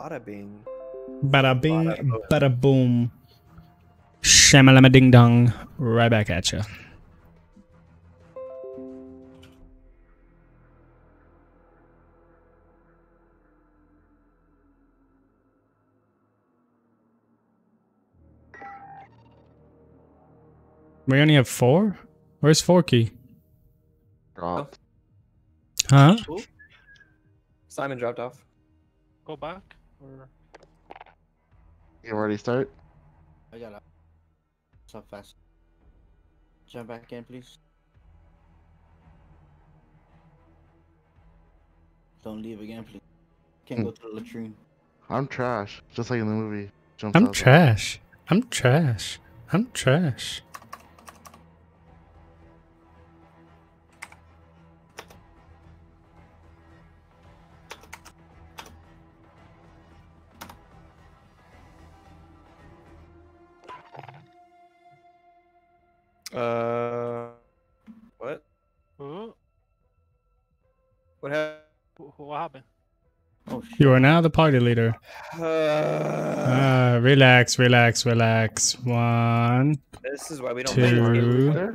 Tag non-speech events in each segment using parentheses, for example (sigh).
Bada bing. Bada bing, Bada boom. bada boom. Shamalama ding dong. Right back at you. We only have four? Where's Forky? Dropped. Huh? Simon dropped off. Go back. Or... You ready to start? I got up. So fast. Jump back in, please. Don't leave again, please. Can't go hmm. to the latrine. I'm trash, just like in the movie. Jumps I'm out. trash. I'm trash. I'm trash. You are now the party leader. Uh, Uh, relax, relax, relax. One, this is why we don't Two. play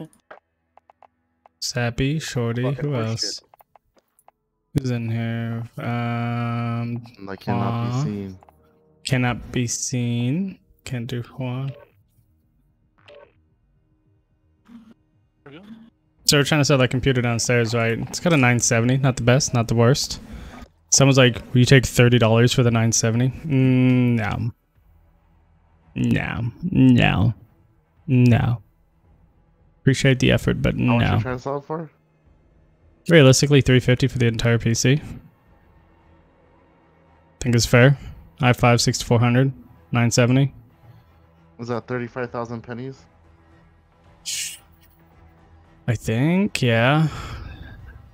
this Sappy, Shorty. Fucking Who horseshit. else? Who's in here? Um, That cannot Aw. be seen. cannot be seen. Can't do Juan. There we go. So we're trying to sell that computer downstairs, right? It's got a 970. Not the best, not the worst. Someone's like, "Will you take thirty dollars for the 970?" Mm, no. No. No. No. Appreciate the effort, but How much no. you trying to sell it for? Realistically, 350 for the entire PC. Think it's fair. i5 6400, 970. Was that 35,000 pennies? I think, yeah.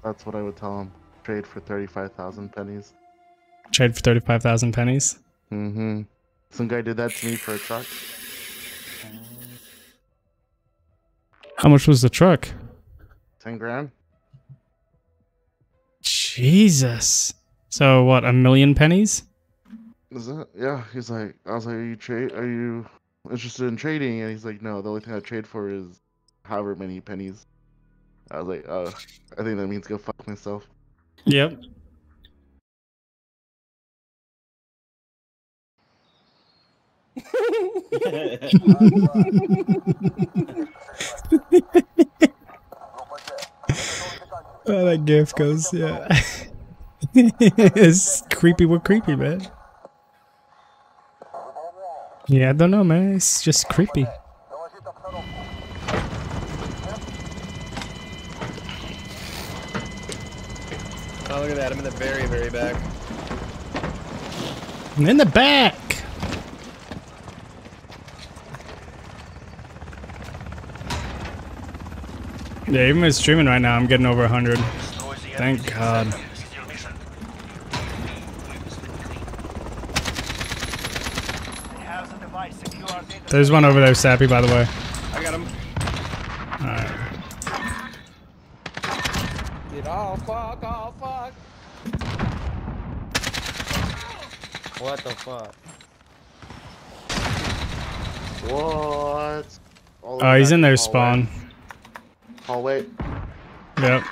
That's what I would tell him. Trade for 35,000 pennies. Trade for 35,000 pennies. Mm-hmm. Some guy did that to me for a truck. How much was the truck? 10 grand? Jesus. So what, a million pennies? Is that? Yeah. He's like, I was like, are you trade? Are you interested in trading? And he's like, no. The only thing I trade for is however many pennies. I was like, oh, I think that means go fuck myself. Yep. (laughs) Oh, that gif goes, yeah. (laughs) it's creepy with creepy, man. Yeah, I don't know, man. It's just creepy. Oh, look at that. I'm in the very, very back. I'm In the back. Yeah, even with streaming right now, I'm getting over 100. Thank God. There's one over there, Sappy, by the way. I got him. Alright. Get off, fuck, off, fuck. What the fuck? What? Oh, uh, way he's in their hallway. spawn. Hallway. Yep.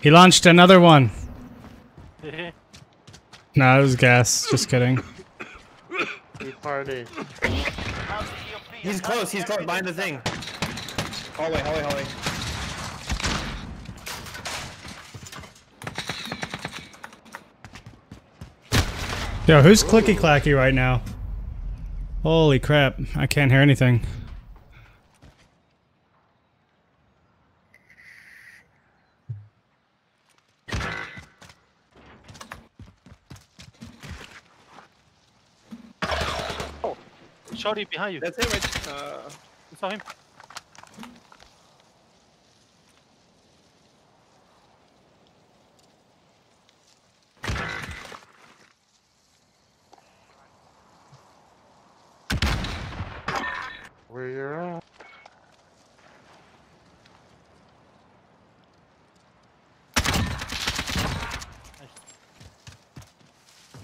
He launched another one. (laughs) Nah, it was gas. Just kidding. Free party. He's close. He's close. Behind the thing. Hallway, hallway, hallway. Yo, who's clicky clacky right now? Holy crap, I can't hear anything. Shorty behind you. That's him. Right, uh, I saw him. Where you're at?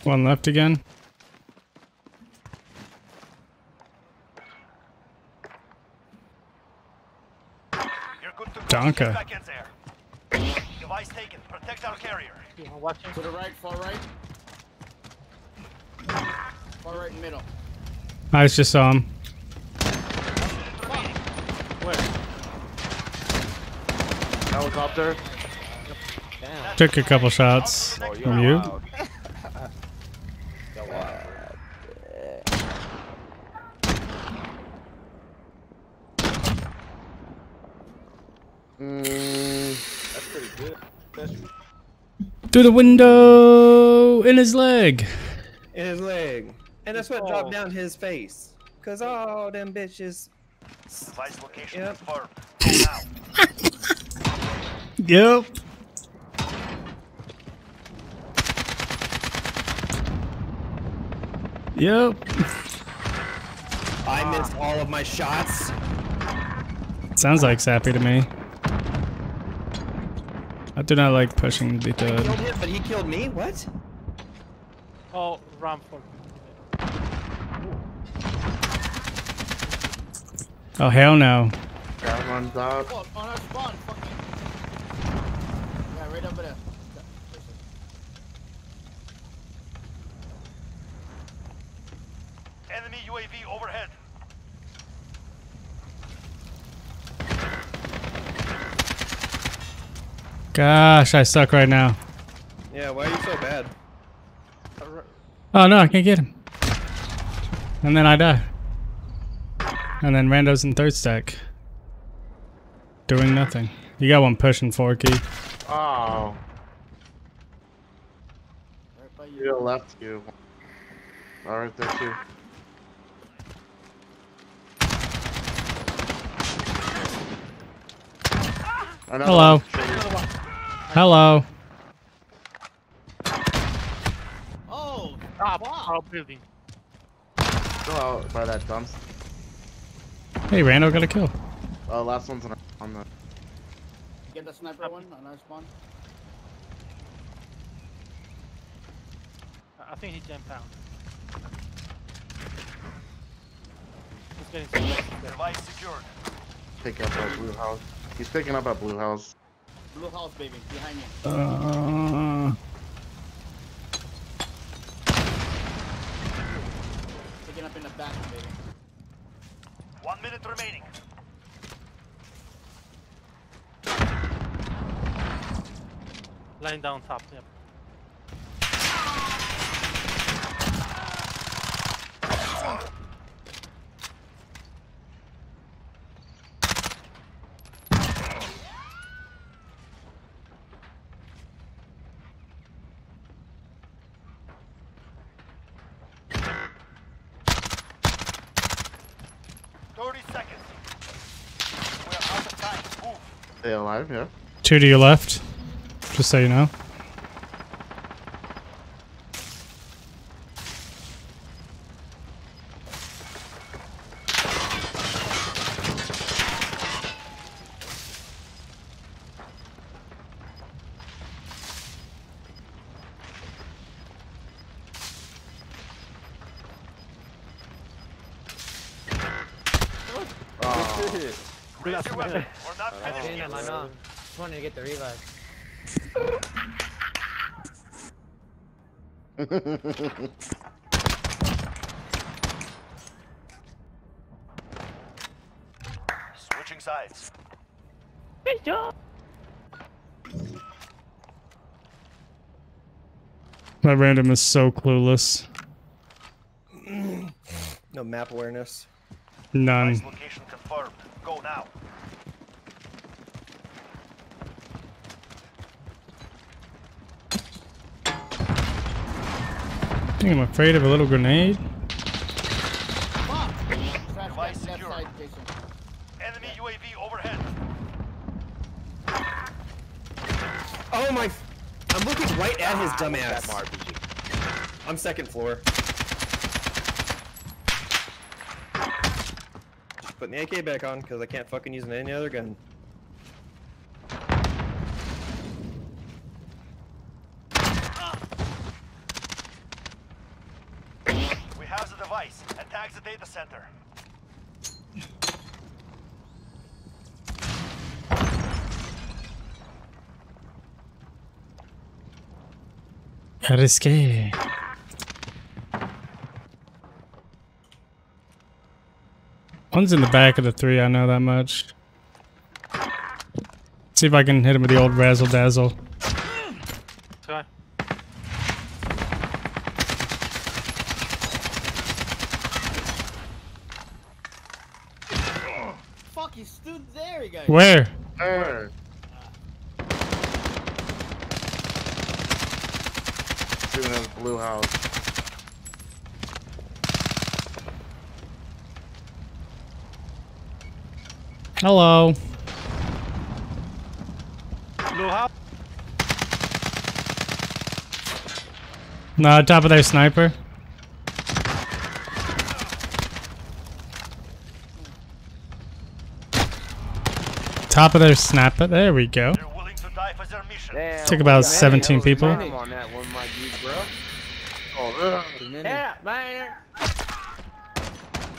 One left again. You're good to. Donka. Get back in there. Device taken. Protect our carrier. Know, watching. To the right, far right. Far right middle. I just saw him. Where? Helicopter. Took a couple shots from you. Mm, Through the window in his leg. In his leg. And that's what Oh. dropped down his face. Cause all them bitches. Device location Yep. confirmed. (laughs) Yep. Yep. I missed all of my shots. Sounds like Sappy to me. I do not like pushing the I killed him, but he killed me? What? Oh, ram for. Oh hell no. that one's out. Oh, on our spawn, fucking. Yeah, right over there. Enemy UAV overhead. Gosh, I suck right now. Yeah, why are you so bad? Oh no, I can't get him. And then I die. And then Rando's in third stack. Doing nothing. You got one pushing four key. Oh, Right by to you. the left you. All right there too. Another Hello. One. Hello. Oh, Top, fuck. top building. Go out by that dump. Hey, Rando got a kill. Uh, last one's on, on the. Get the sniper one on our spawn. I I think he jumped out. He's getting some legs there. Device secured. Pick up at blue house. He's picking up at blue house. Blue house, baby, behind you. Uh, Picking up in the back, baby. One minute remaining. Lying down top. Yep. Thirty seconds. We are out of time. Move. Stay alive, yeah. two to your left. Just so you know. Oh, Raise your weapon. We're not I finished seen yet. him, I know. Just wanted to get the revive. Switching sides. Good job. My random is so clueless. No map awareness. None. Device location confirmed. Go now. I think I'm afraid of a little grenade. Fuck! Trash Device can left secured. side, Jason. Enemy UAV overhead. Oh my! I'm looking right at his dumbass. I'm second floor. Just putting the AK back on because I can't fucking use any other gun. device and tags the data center. Risque. One's in the back of the three, I know that much. See if I can hit him with the old razzle dazzle. Try. Fuck, he stood there. He got. Where? There. Shooting at the blue house. Hello. Blue house. No, top of their sniper. Top of their snapper. There we go. They're willing to die for their mission. Damn. Took about 17 people. on that one, my dude, bro. Oh, Yeah.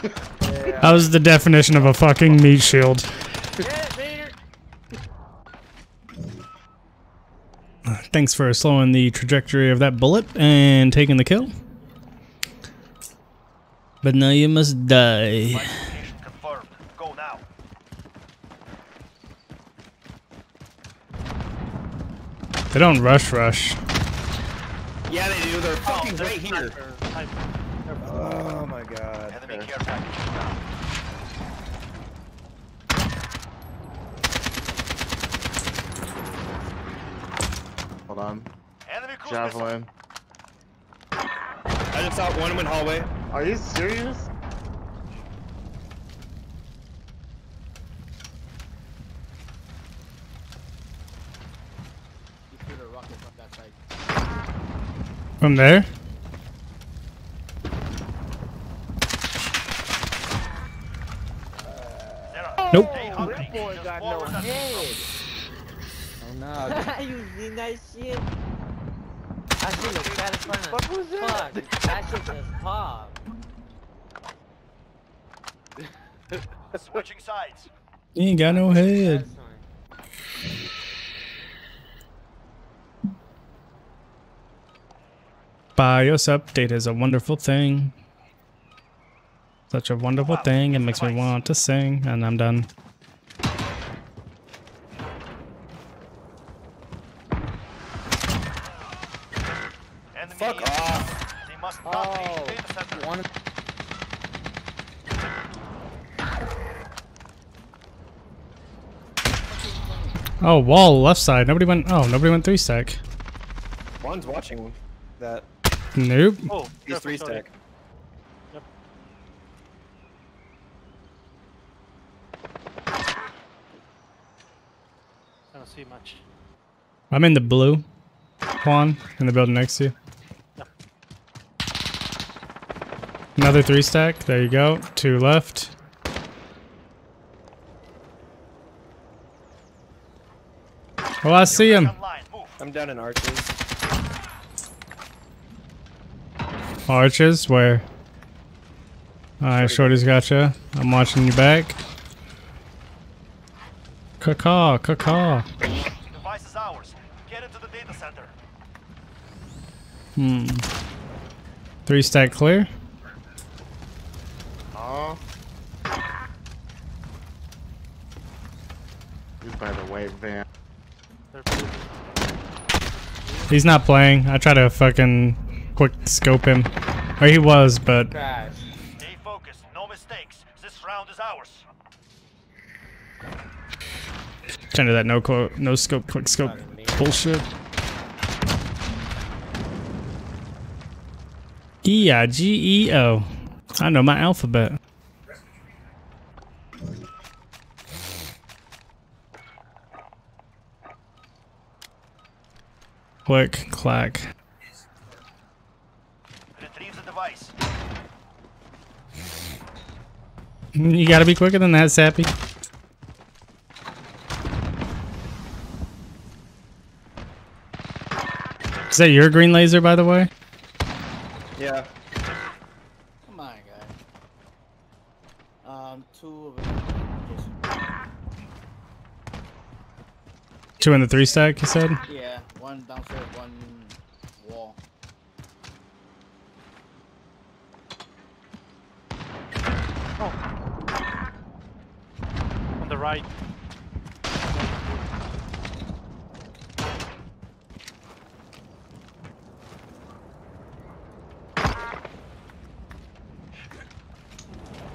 (laughs) That was the definition of a fucking meat shield. Yeah, Peter. Thanks for slowing the trajectory of that bullet and taking the kill. But now you must die. Location confirmed. Go now. They don't rush rush. Yeah, they do. They're fucking there's right here. sniper. Sniper. Oh my god. Enemy care package inbound. hold on. Enemy cruise missile. Javelin. I just saw one went hallway. Are you serious? You threw the rocket from that side. From there? Zero. Nope. Stay hungry. Boy Just got no forward and- head. Oh no. you seen that shit? That shit looks satisfying. as What was that? Fuck, that shit just popped. Switching sides. You ain't got no head. Satisfying. BIOS update is a wonderful thing. Such a wonderful thing. It makes me want to sing. And I'm done. Enemy Fuck in. off. They must not Oh, leave data center. one. Oh, wall left side. Nobody went. Oh, nobody went three stack. One's watching that. Nope. Oh, He's careful, three sorry. stack. Yep. I don't see much. I'm in the blue. Juan, in the building next to you. Another three stack. There you go. Two left. I see him. I'm down in arches. Arches, where? Alright, Shorty's gotcha. I'm watching you back. Caw, caw. Device is ours. Get into the data center. Hmm. Three stack clear. Oh. He's by the white van. They're blue. He's not playing. I try to fucking quick scope him. Or he was, but Crash. Stay focused. No mistakes. This round is ours. kind of that no quote, no scope, quick scope bullshit. E I G E O. I know my alphabet. Click, clack. Retrieve the device. You gotta be quicker than that, Sappy. Is that your green laser, by the way? Yeah. Come on, Um, two of them. Two in the three stack, you said? Yeah, one downstairs, one wall. Oh. On the right.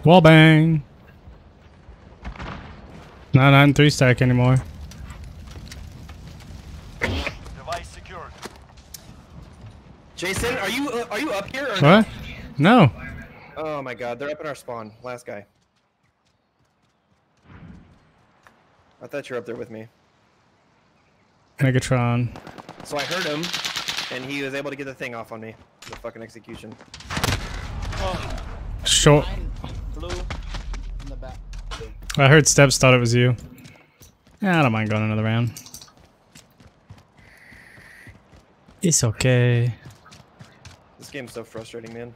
Wall bang. Not on three stack anymore. Device secured. Jason, are you up here What? No. Oh my god, they're up in our spawn. Last guy. I thought you were up there with me. Megatron. So I heard him, and he was able to get the thing off on me. The fucking execution. Oh, Short. Blue, in the back. I heard Steps thought it was you. Yeah, I don't mind going another round. It's okay. This game's so frustrating, man.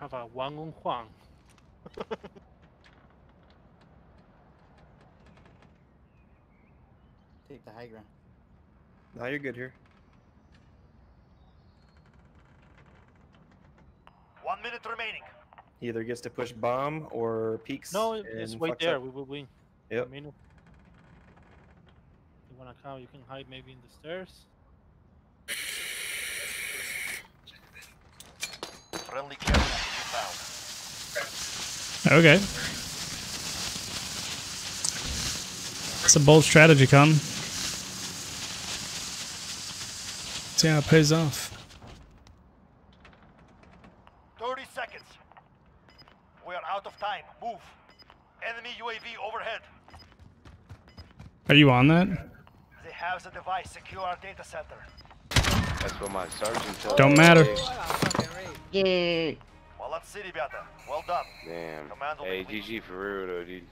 have a Wang Un Huang. Take the high ground. Now you're good here. One minute remaining. He either gets to push bomb or peaks. No, it's and wait there. up. We will win. Yep. A minute. You wanna count? You can hide maybe in the stairs. Friendly care found. Okay. It's a bold strategy, Con. See how it pays off. 30 seconds. We are out of time. Move. Enemy UAV overhead. Are you on that? They have the device. Secure our data center. That's what my sergeant told Don't me. matter. Молодцы, ребята. Well done. Damn. Command will Hey, be GG for real though, dude.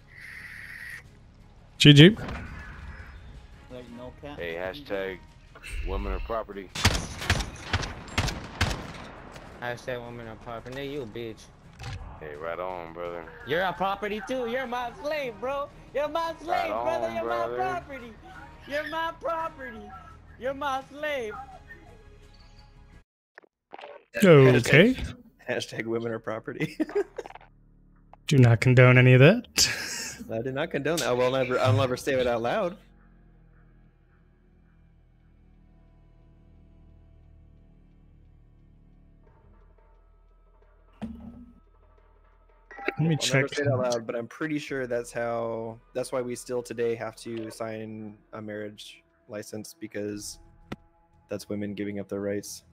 GG. Like no cap. Hey, hashtag women are property. Hashtag woman on property. Nigga, you a bitch. Hey, right on, brother. You're a property too. You're my slave, bro. You're my slave, on, brother. You're brother. my property. You're my property. You're my slave. Okay. Hashtag women are property. Do not condone any of that. I did not condone that. I will never. I'll never say it out loud. Let me I'll check. never say it out loud, but I'm pretty sure that's how. That's why we still today have to sign a marriage license because that's women giving up their rights.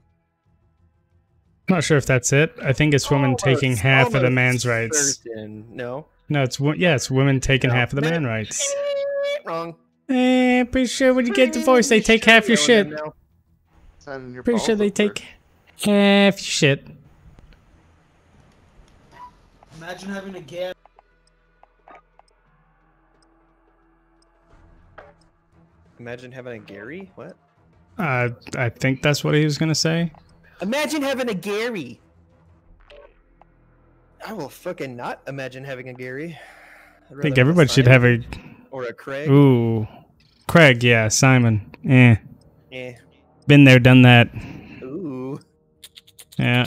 Not sure if that's it. I think it's women taking half of the almost man's rights. certain. No, No, it's wo- yeah, it's women taking No. half of the man rights. (laughs) wrong. Eh, pretty sure when you get divorced, they take half your shit. Now. Signing Pretty sure they take half your shit. Imagine having a gap. Imagine having a Gary. What? Uh, I think that's what he was gonna say. Imagine having a Gary. I will fucking not imagine having a Gary. I think everybody should have a. or a Craig. Ooh, Craig. Yeah, Simon. Eh, Eh. been there, done that. Ooh. Yeah.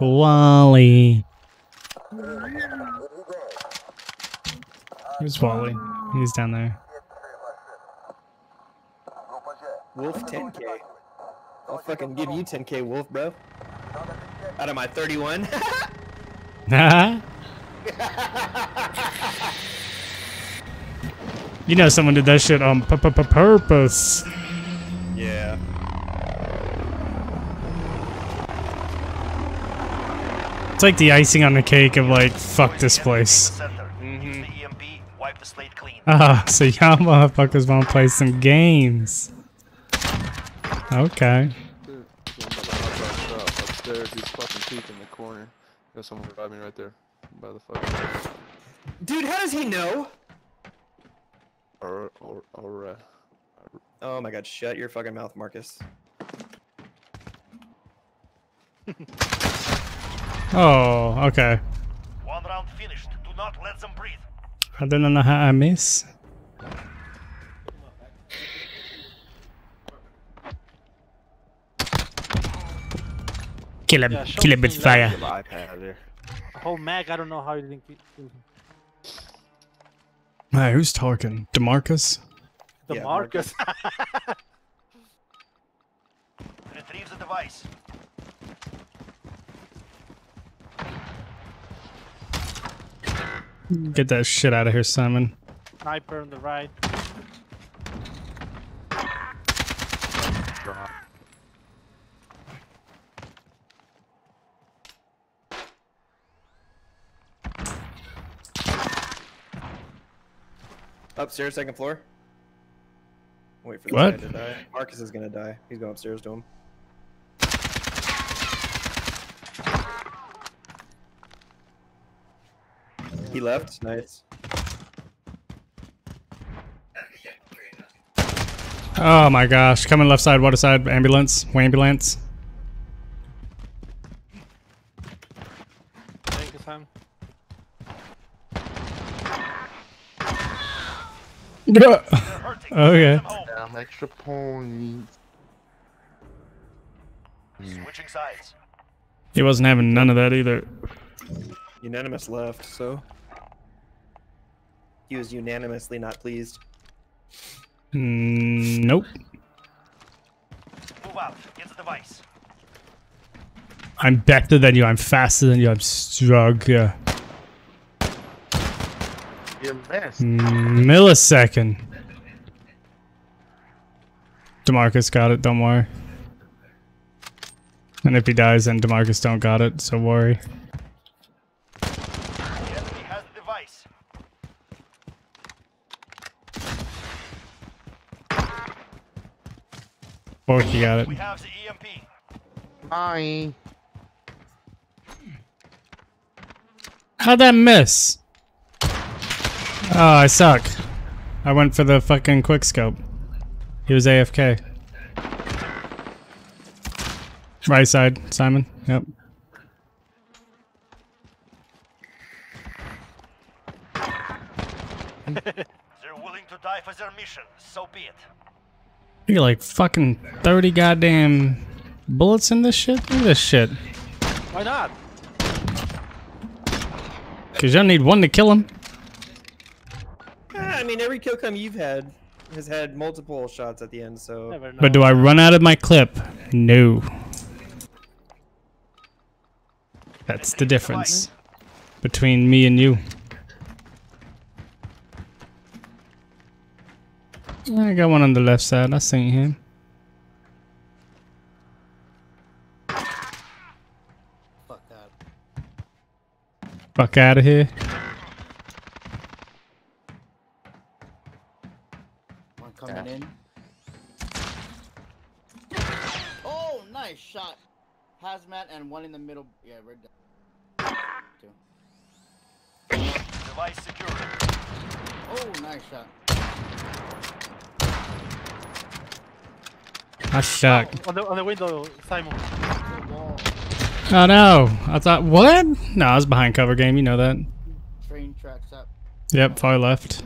Wally. Where's Wally? He's down there. Wolf 10k. I'll fucking give you 10k, Wolf, bro. Out of my 31. Nah. (laughs) (laughs) you know someone did that shit on purpose. It's like the icing on the cake of like, fuck this place. Center. Mhm. Use the EMP. Wipe the slate clean. Ah, (laughs) so y'all motherfuckers wanna play some games. Okay. Dude, I'm about to hot box up upstairs. He's fucking peeking in the corner. Got someone driving right there. By the fucking. Dude, how does he know? Or, or, or, uh, Oh my god, shut your fucking mouth, Marcus. (laughs) Oh, okay. One round finished. Do not let them breathe. I don't know how I miss. Kill him. Yeah, Kill him with fire. iPad there. A whole mag, I don't know how you didn't kill him. Hey, who's talking? Demarcus? The Yeah, Marcus. (laughs) Retrieve the device. Hmm. Get that shit out of here, Simon. Sniper on the right. Oh, upstairs, second floor. Wait for this What? guy to die. Marcus is gonna die. He's going upstairs to him. He left. Nice. Oh my gosh. Coming left side, water side, ambulance, ambulance. Thank you, Sam. Okay. Send them home. Damn extra points. Switching sides. He wasn't having none of that either. Unanimous left, so. He was unanimously not pleased. Mm, nope. Move out. Get the device. I'm better than you. I'm faster than you. I'm stronger. You missed. Millisecond. Demarcus got it. Don't worry. And if he dies, then Demarcus don't got it. So worry. The enemy has the device. Borky got it. We have the EMP. Bye. How'd that miss? Oh, I suck. I went for the fucking quick scope. He was AFK. Right side, Simon. Yep. (laughs) They're willing to die for their mission. So be it. You got like fucking 30 goddamn bullets in this shit? Look at this shit. Why not? Cause y'all need one to kill him. I mean, every kill cam you've had has had multiple shots at the end, so. But do I run out of my clip? No. That's the difference between me and you. I got one on the left side. I seen him. Fuck that. Fuck out of here. One coming in. Oh, nice shot. Hazmat and one in the middle. Yeah, right there. Two. Device secured. Oh, nice shot. I suck. Oh, on the, on the window, Simon. Good. Oh no. I thought, what? No, I was behind cover game. You know that. Train tracks up. Yep, far left.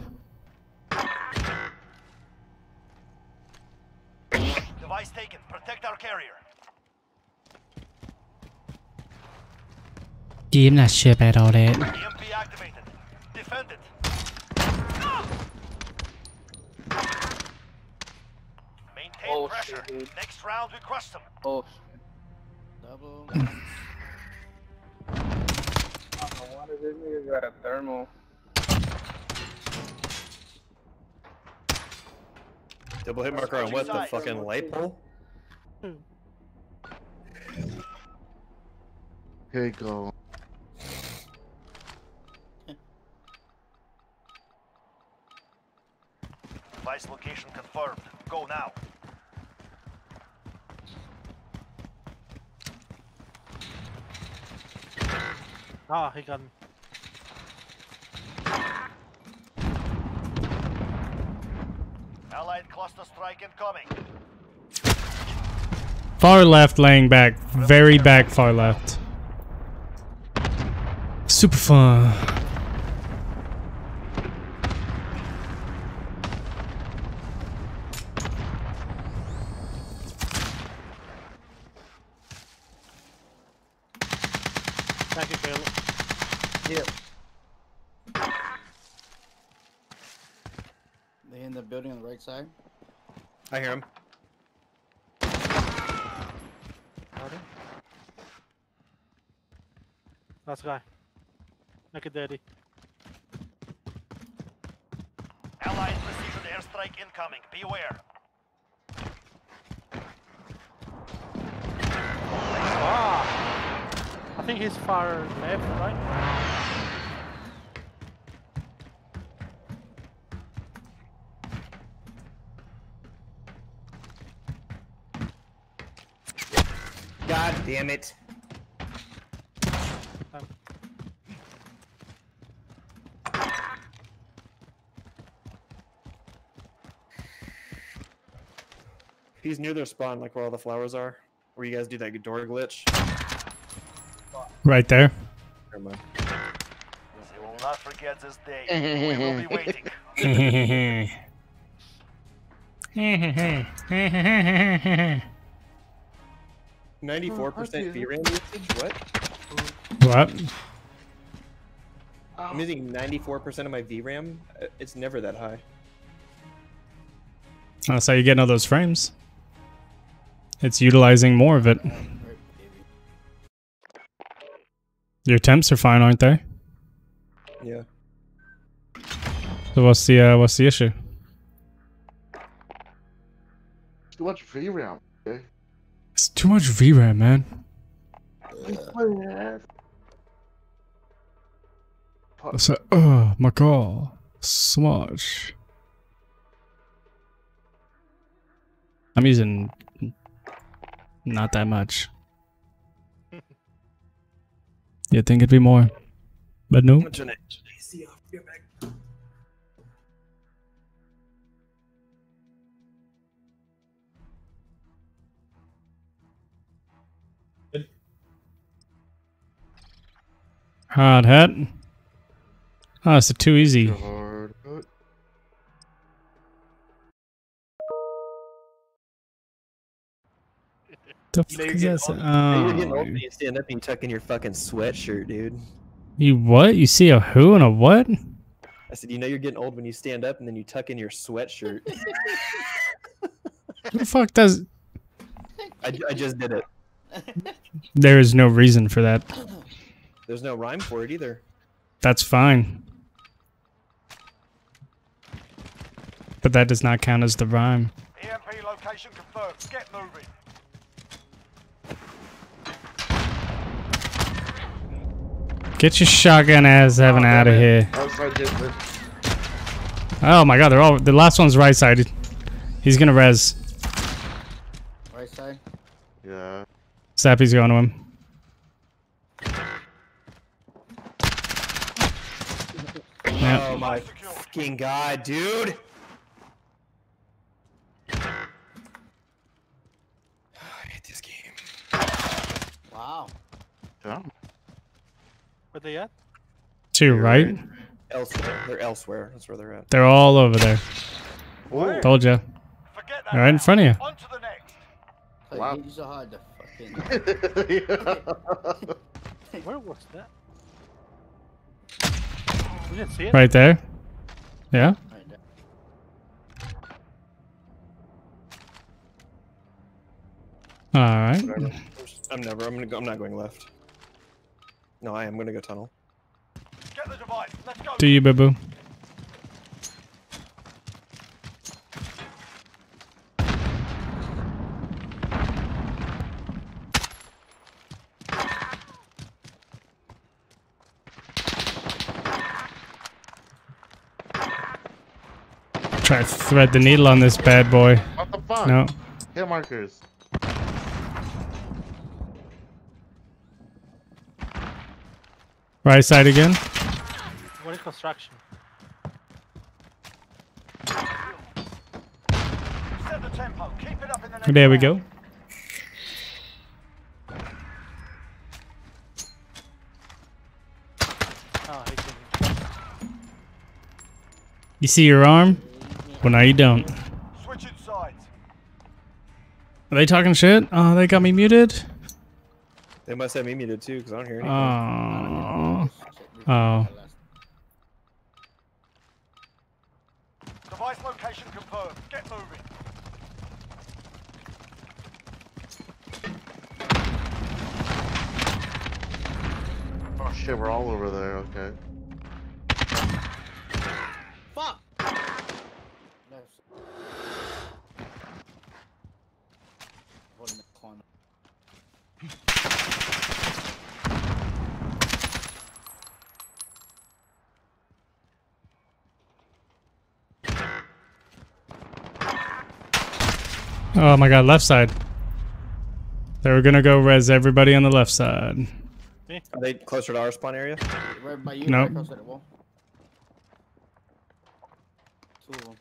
Device taken. Protect our carrier. Yeah, I'm not sure about all that. EMP activated. Defend it. Maintain Oh, pressure. shit, dude. Next round we crush them. Oh, Double. what is this nigga got a thermal? Double hit marker on what? The fucking light pole? Hmm. Okay, go. Device location confirmed. Go now. Ah, he got me. Allied cluster strike incoming. Far left, laying back. Very back, far left. Super fun. Thank you, Caleb. Yep. They in the building on the right side. I hear him. Got him. Last guy. Make it daddy. Allied precision airstrike incoming. Beware. Ah! I think he's far left, right? Damn it. Um, He's near their spawn, like where all the flowers are. Where you guys do that door glitch. Right there. Never mind. They will not forget this day. (laughs) we will be waiting. (laughs) (laughs) Ninety-four percent VRAM usage. What? what? I'm using ninety-four percent of my VRAM. Uh, It's never that high. That's how you get all those frames. It's utilizing more of it. Your temps are fine, aren't they? Yeah. So what's the uh, what's the issue? Too much VRAM. Okay. It's too much VRAM, man. It's like, oh my god, so much. I'm using not that much. (laughs) You'd think it'd be more, but no. Hard hat. Oh, it's too easy. Hard hook. The You know fuck you're is getting that? old. You You're getting old Oh. you stand up and you tuck in your fucking sweatshirt, dude. You what? You see a who and a what? I said, you know you're getting old when you stand up and then you tuck in your sweatshirt. (laughs) Who the fuck does? I, I just did it. (laughs) There is no reason for that. (laughs) There's no rhyme for it either. That's fine. But that does not count as the rhyme. EMP location confirmed. Get moving. Get your shotgun ass heaven Oh, out of here. it. Outside distance. Oh my god, they're all the last one's right sided. He's gonna res. Right side. Yeah. Sappy's going to him. Yep. Oh my fucking god, dude! (sighs) I hate this game. Wow. Yeah. Where they at? Two right. Elsewhere. They're elsewhere. That's where they're at. They're all over there. Oh. Told ya. Forget that. Right in front of you. On to the next. Wow. These are hard to fucking. (laughs) Where was that? We didn't see it. Right there. Yeah. All right. I'm never. I'm gonna go. I'm not going left. No, I am gonna go tunnel. Get the device. Let's go. Do you, boo thread the needle on this bad boy. What the fuck? No. Hit markers. Right side again. What is construction? Set the tempo. Keep it up in the There we go. Oh, he's in You see your arm? Well, now you don't. Switching sides. Are they talking shit? Oh, they got me muted. They must have me muted too, because I don't hear anything. Oh. Oh. Device location confirmed. Get moving. Oh shit, we're all over there. Okay. Oh my god, left side. They were gonna go res everybody on the left side. Are they closer to our spawn area? Right by you, Nope. right close to the wall. Two of them.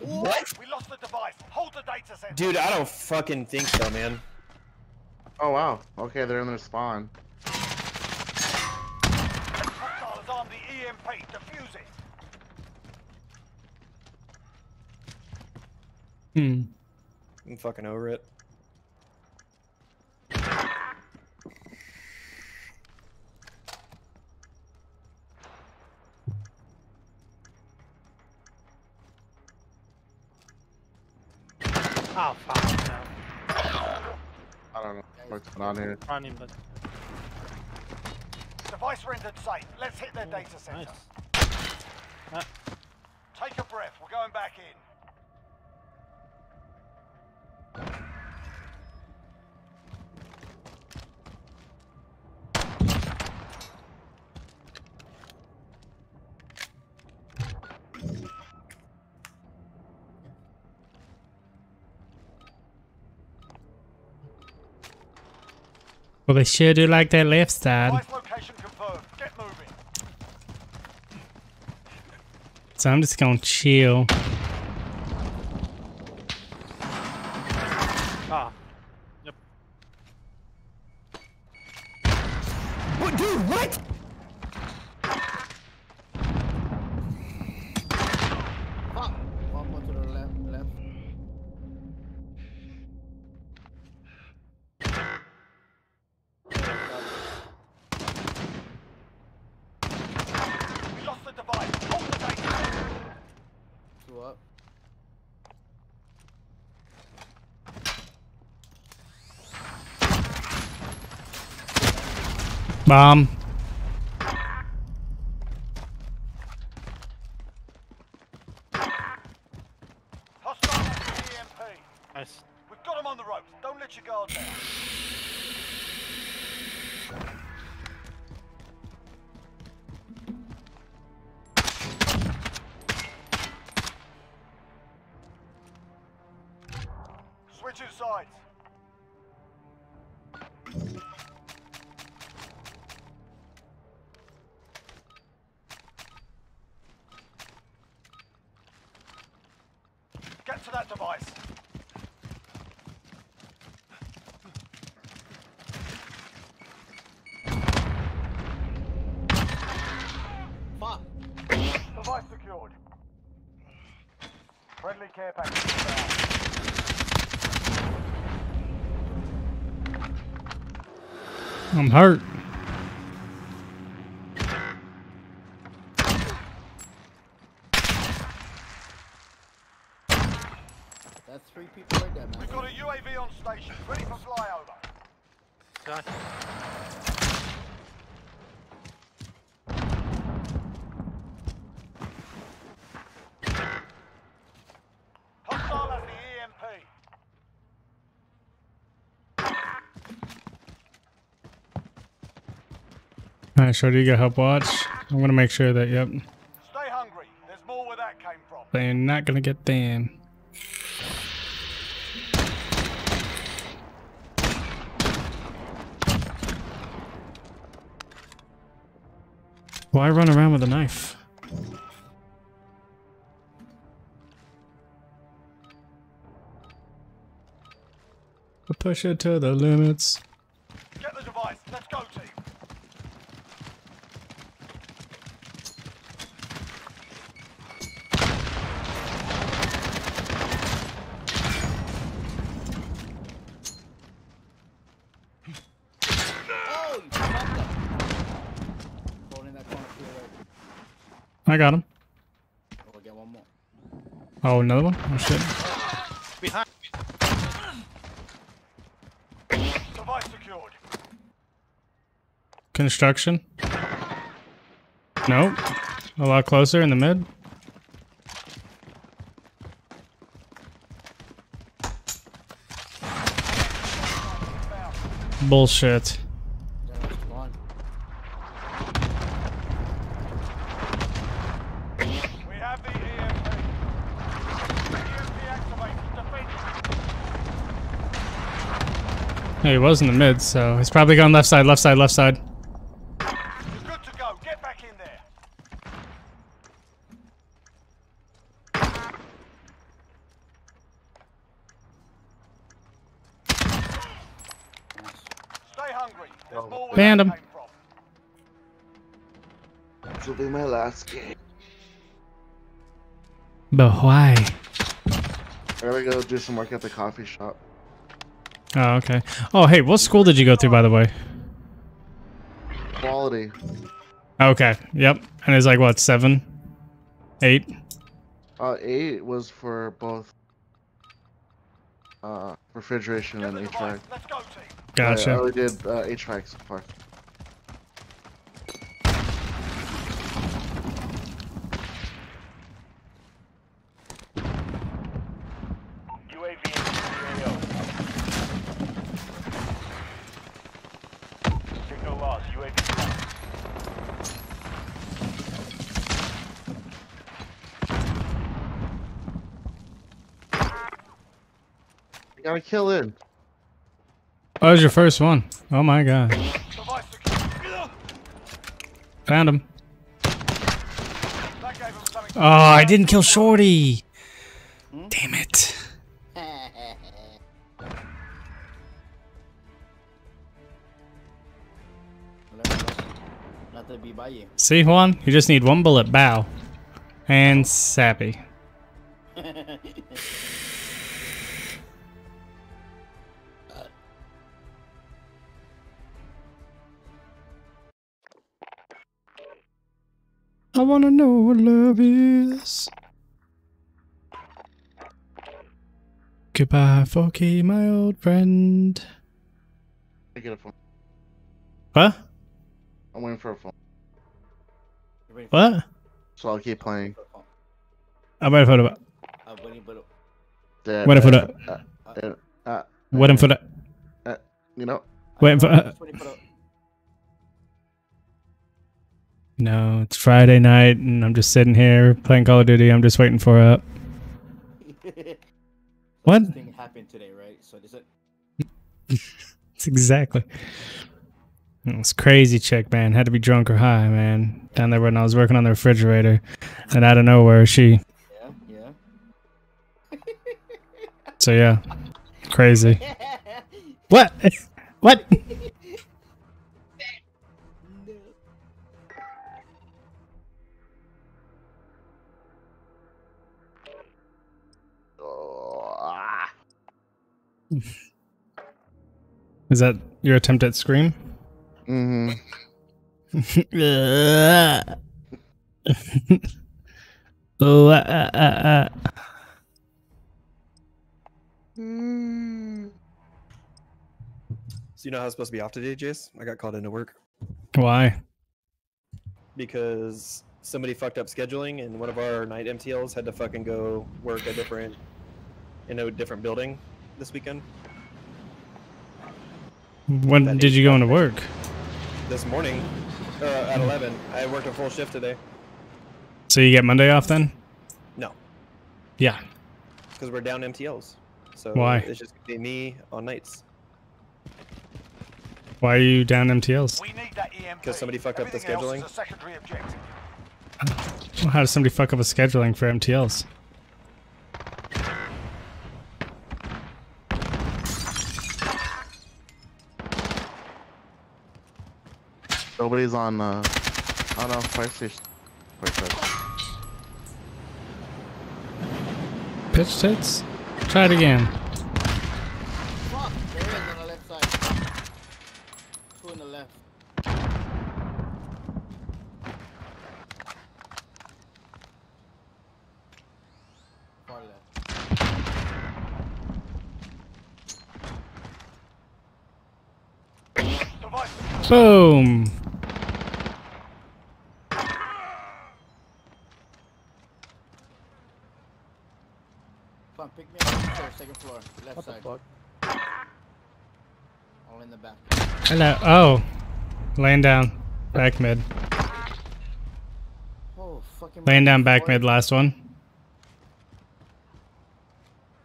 What? We lost the device. Hold the data center. Dude, I don't fucking think so, man. Oh wow. Okay, they're in their spawn. Hostile has armed the EMP. Defuse it. Hmm. I'm fucking over it. Oh, fuck. No. I don't know what's going on here. Running, but Device rendered safe. Let's hit their data center. nice. Ah, Well, they sure do like that left side. Device location confirmed. Get moving. So I'm just gonna chill. ah. Yep. What, dude? What? Fuck! One more to the left, left. We lost the device. Hold the data center. Two up. Bomb. Nice. We've got them on the ropes. Don't let your guard down. Switching sides. To that device. Fuck! Device secured. Friendly care package. I'm hurt. That's three people right there, man. We've got a UAV on station, ready for flyover. Guy. Hostile at the EMP. Alright, Shorty, you get help watch. I'm gonna make sure that, yep, Stay hungry. There's more where that came from. they're not gonna get thin. Why run around with a knife? Push it to the limits. Get the device. Let's go, team. Oh, you fucked up. Holding that corner to your right. I got him. We'll get one more. Oh, another one? Oh shit. Behind. Device secured. Construction. Nope. A lot closer in the mid. Bullshit. That was one. We have the EMP. EMP activated. Defend it. Hey, he was in the mid, so he's probably going left side, left side, left side. Good to go. Get back in there. Stay hungry. There's more Banned him. This will be my last game. But why? I gotta go do some work at the coffee shop. Oh, okay. Oh, hey, what school did you go through, by the way? Quality. Okay, yep. And it's like, what, seven? Eight? Uh, eight was for both uh refrigeration and HVAC. device. Let's go, team. I Gotcha. only did uh, HVAC so far. UAV in the AO. Signal lost. UAV lost. You got a kill in. Oh, that was your first one. Oh my god. Found him. That gave him something. Oh, I didn't kill Shorty. Damn it. Not to be by you. See, Juan? You just need one bullet. Bow. And sappy. (laughs) I wanna know what love is. Goodbye, Forky, my old friend. I get a phone. What? I'm waiting for a phone, You're for- What? so I'll keep playing. for a phone. I'm waiting for the. I'm waiting for the- That, Waiting for the. uh, uh, uh, Waiting for the. you know, Waiting for. I'm just waiting for the- No, it's Friday night, and I'm just sitting here playing Call of Duty. I'm just waiting for it. (laughs) What? Thing happened today, right? So is It's (laughs) exactly. It's crazy chick, man. Had to be drunk or high, man. Down there when I was working on the refrigerator, and out of nowhere, she. yeah, yeah. So yeah, crazy. (laughs) What? What? Is that your attempt at scream? hmm (laughs) oh, uh, uh, uh, uh. So you know how I was supposed to be off today, Jace? I got called into work Why? because somebody fucked up scheduling, and one of our night MTLs had to fucking go work a different in a different building this weekend. When That did you go into work? This morning, uh, at eleven, I worked a full shift today. So you get Monday off then? No, Yeah. because we're down MTLs. So Why? It's just gonna be me on nights. Why are you down MTLs? We need that EMP. 'Cause somebody fucked up the scheduling? is a secondary objective. Well, how does somebody fuck up a scheduling for MTLs? Nobody's on. Uh, I don't know. Fire station. Pitch tits? Try it again. Fuck! There is on the left side. Two on the left. Far left. Device Boom! Come on, pick me up upstairs, second floor, left What the side. fuck? All in the back. Hello. Oh. Laying down. Back mid. Laying down back mid, last one.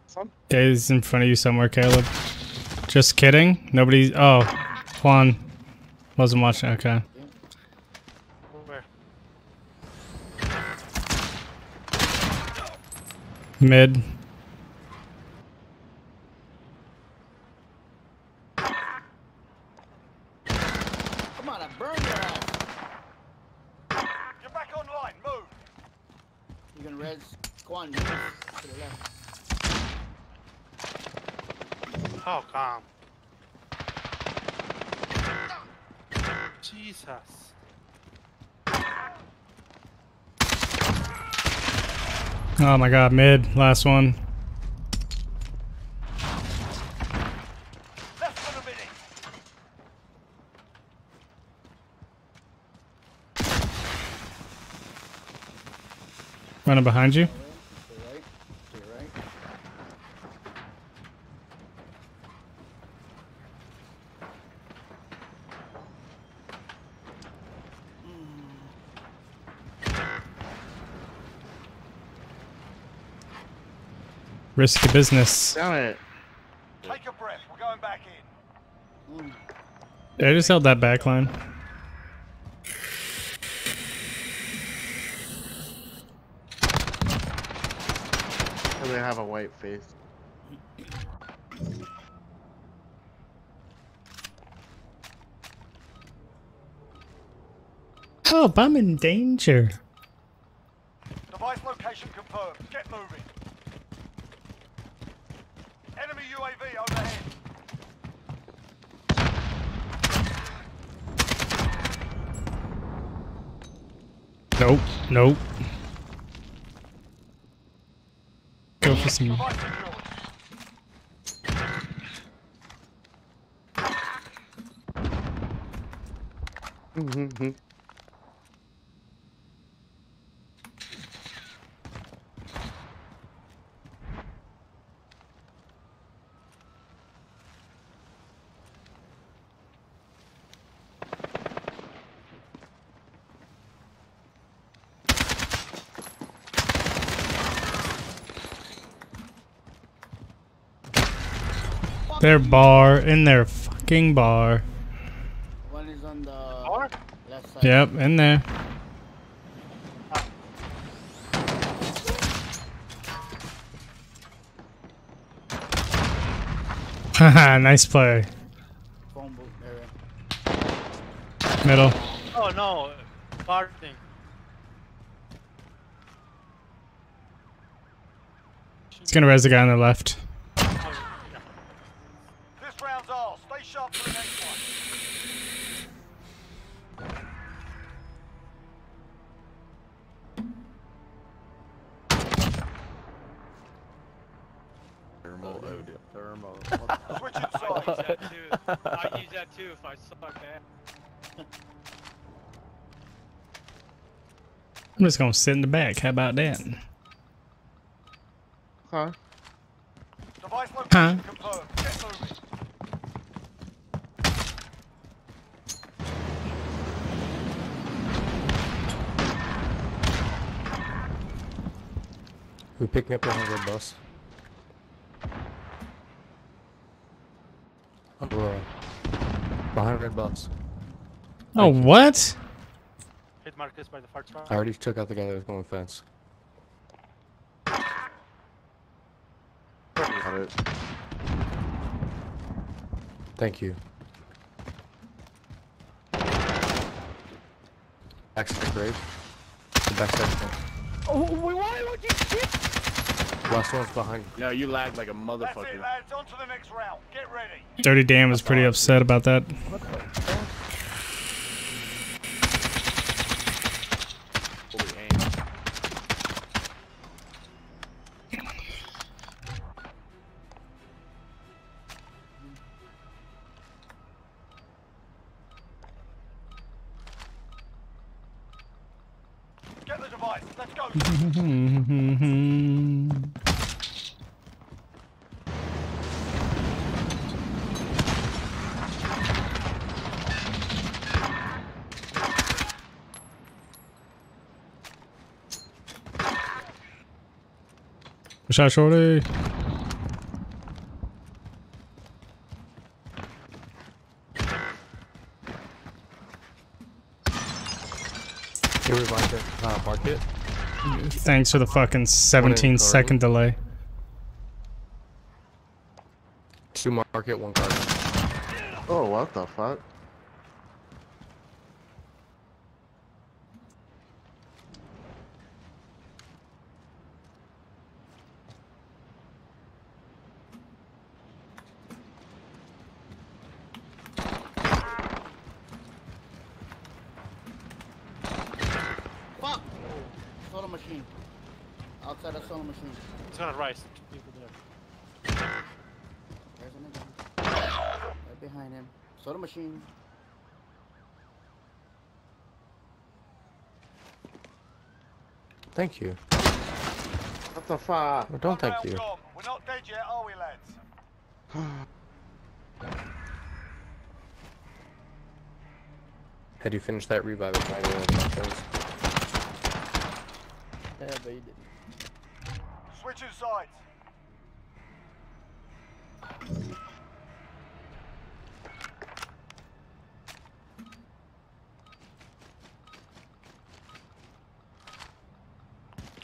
Some? He's in front of you somewhere, Caleb. Just kidding. Nobody's. Oh, Juan wasn't watching. Okay. Mid. Come on, I burned your ass. You're back online. Move. You can res Quan move to the left. Oh, calm. Jesus. Oh my god, mid. Last one. Running behind you. To your right. To your right. Risky business. Damn it. Take a breath. We're going back in. I just held that back line. Because they have a white face. Help, I'm in danger. Device location confirmed. Get moving. Enemy UAV overhead. Nope. Go for some. Their bar, in their fucking bar. One is on the Or? left side. Yep, in there. Haha, (laughs) nice play. Phone. Middle. Oh no. Bar thing. He's gonna res the guy on the left. I'm just gonna sit in the back. How about that? Device Huh? location confirmed. Get moving. We picking up another bus. Aurora. Behind red box. Oh, what? Hit Marcus by the far truck. I already took out the guy that was going fence. Got it. Thank you. Backside grave. The backside fence. Oh, why would you shit? Last one's behind. No, you lagged like a That's it, motherfucker. lads. On to the next round. Get ready. Dirty Dan was pretty upset about that. Shot shorty. Here we find it. Uh, market. Thanks for the fucking 17 second delay. Two market, one garden. Oh, what the fuck? Fuck! Soda machine. Outside the soda machine. It's gonna rise. Two people there. There's another one. Right behind him. Soda machine. Thank you. What the fuck? Oh, don't thank you. gone. We're not dead yet, are we, lads? (sighs) Had you finished that revive at 91 weapons? Yeah, but you didn't. Switching sides.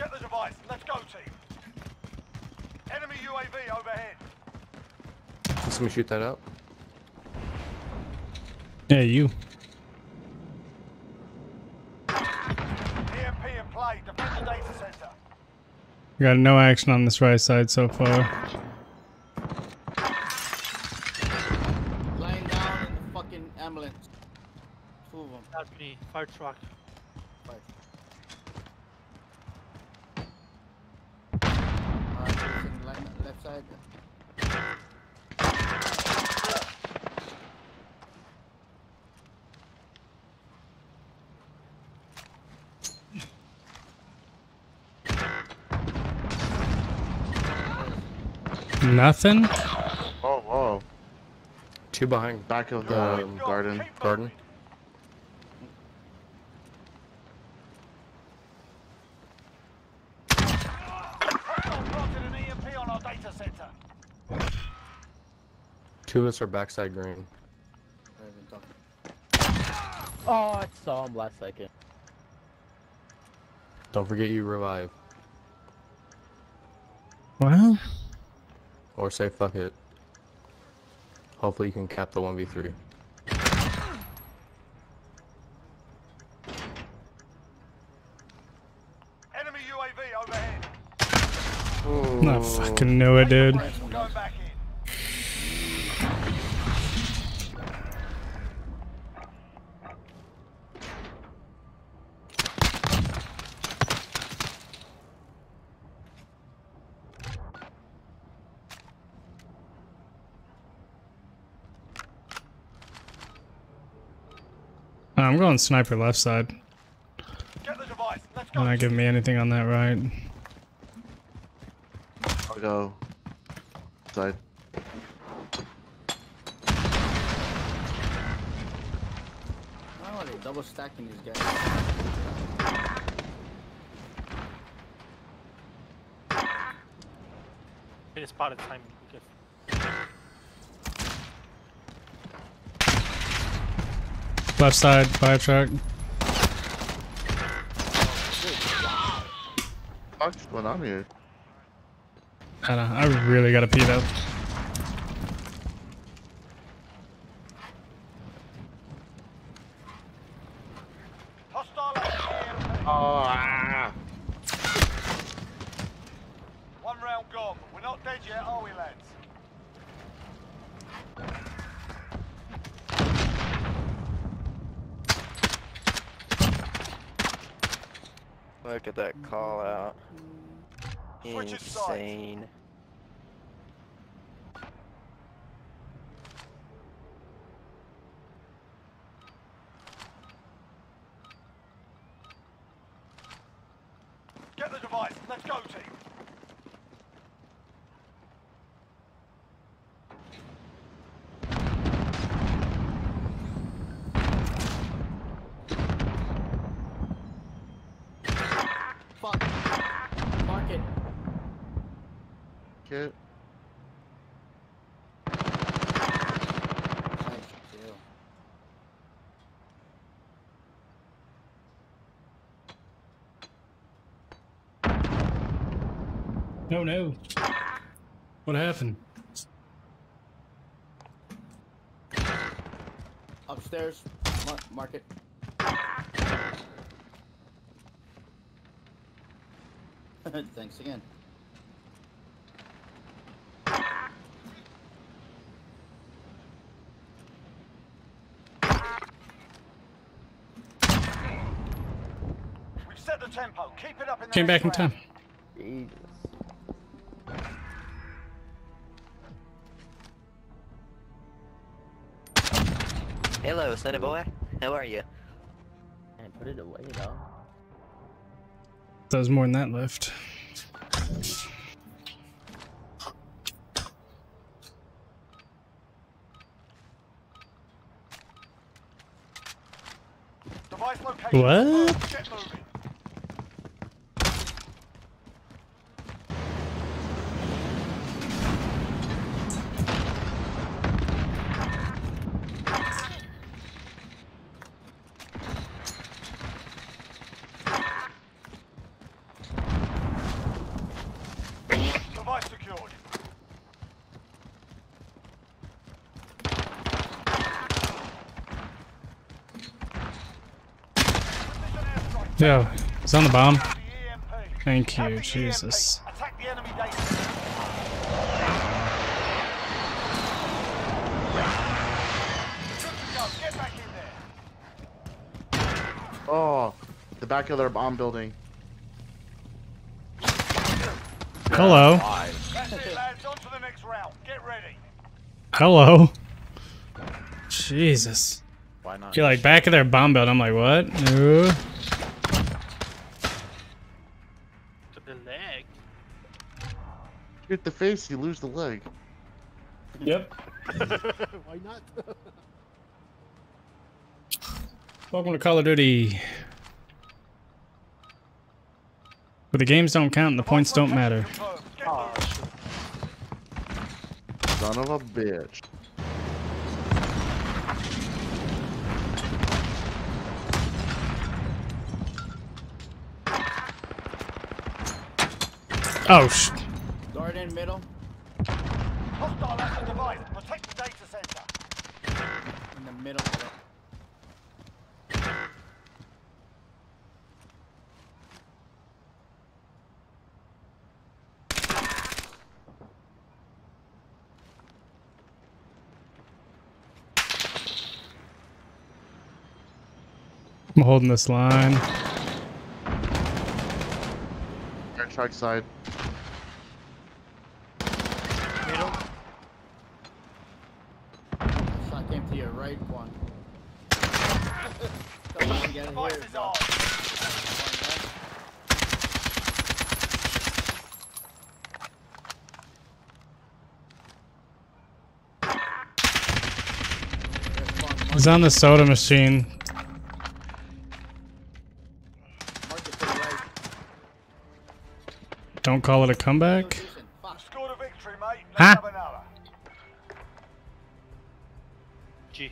Get the device. Let's go, team. Enemy UAV overhead. Can somebody shoot that out? Yeah, you. EMP in play. Defend the data center. We got no action on this right side so far. Lying down in the fucking ambulance. Two of them. That's me. Fire truck. Five. Uh, he's in line, left side. Nothing? Oh, whoa. Two behind. Back of the Um, garden. Garden. moving. Hostile planted an EMP on our data center. Two of us are backside green. I haven't talked. Oh, I saw him last second. Don't forget you revive. Well, Or say fuck it. Hopefully you can cap the 1v3. Enemy UAV overhead. I fucking knew it, dude. We're going back in. I'm sniper left side. Get the device. Let's go. Not giving me anything on that right. I'll go. Side. Oh, they're double stacking these guys. Been spotted. Time. Left side, fire truck. What's going on here? I don't know. I really gotta pee though. Hostile activity. Oh, ah. One round gone. We're not dead yet, are we, lads? Look at that call out. Insane. Get the device. Let's go, team. Fuck. Mark it. Kit. Nice kill. No, no. What happened? Upstairs. Mark, mark it. (laughs) Thanks again. We've set the tempo. Keep it up in the Came back in round. time. Hello, sonny boy. How are you? And put it away, though. There's more than that left. What? confirmed. Get moving. Device secured. Precision airstrike. Yo, it's on the bomb. Thank you, the Jesus. The enemy data. Good to go. Get back in there. Oh, the back of their bomb building. Hello. That's it, lads. On to the next round. Get ready. Hello. Jesus. Why not? You're like back of their bomb belt. I'm like, what? No. Shoot the face, you lose the leg. Yep. (laughs) Why not? Welcome to Call of Duty. But the games don't count and the points don't matter. Oh, Son of a bitch. Oh, sh. Guard in middle. Hostile active device. Protect the data center. In the middle. of it. I'm holding this line. Airstrike side. Middle. Shot came to your right one. (laughs) Come on, you gotta Device hear it, is bro. on. He's on the soda machine. Don't call it a comeback. Position. Fuck. Scored a victory, mate. Huh? have another. G.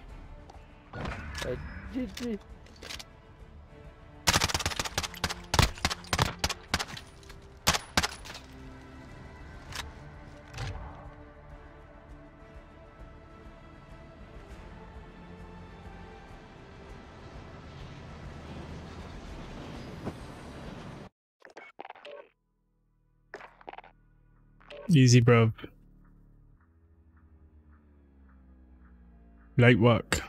Easy, bro. Light work.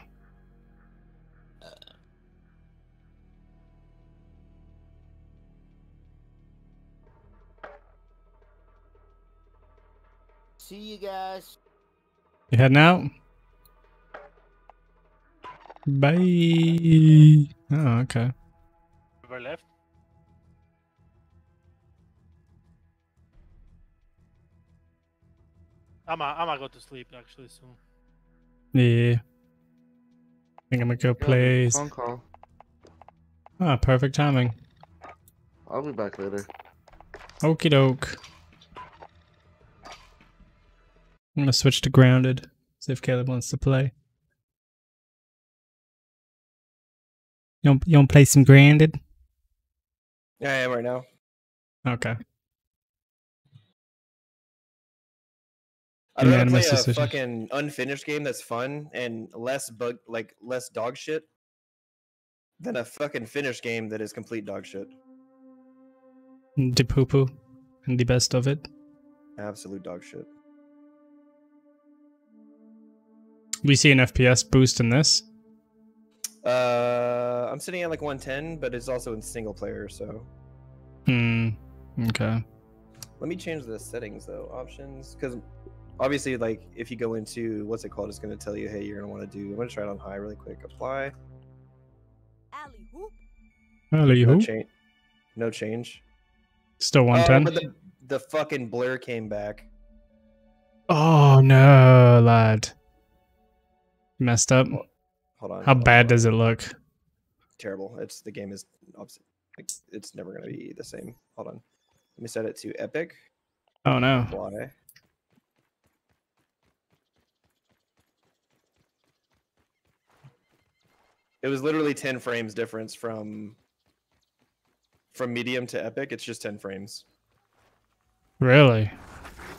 See you guys. You heading out? Bye. Oh, okay. Ever left? I'm I'm gonna go to sleep actually soon. Yeah. I think I'm gonna go Yeah, play. Phone call. Ah, perfect timing. I'll be back later. Okie doke. I'm gonna switch to grounded. See if Caleb wants to play. You want, you want to play some grounded? Yeah, I am right now. Okay. I'd rather play a decision. fucking unfinished game that's fun and less bug, like less dog shit, than a fucking finished game that is complete dog shit. The poo poo and the best of it. Absolute dog shit. We see an FPS boost in this. Uh, I'm sitting at like 110, but it's also in single player. So Hmm. Okay. let me change the settings though. Options, because obviously, like if you go into what's it called, it's going to tell you, hey, you're going to want to do. I'm going to try it on high really quick. Apply. Alley No hoop. change. No change. Still Oh, 110. but the the fucking blur came back. Oh no, lad. Messed up. Hold on. How hold bad on. does it look? terrible. It's the game is opposite. It's never gonna be the same. Hold on. Let me set it to epic. Oh no. Apply. It was literally 10 frames difference from from medium to epic. It's just 10 frames. Really?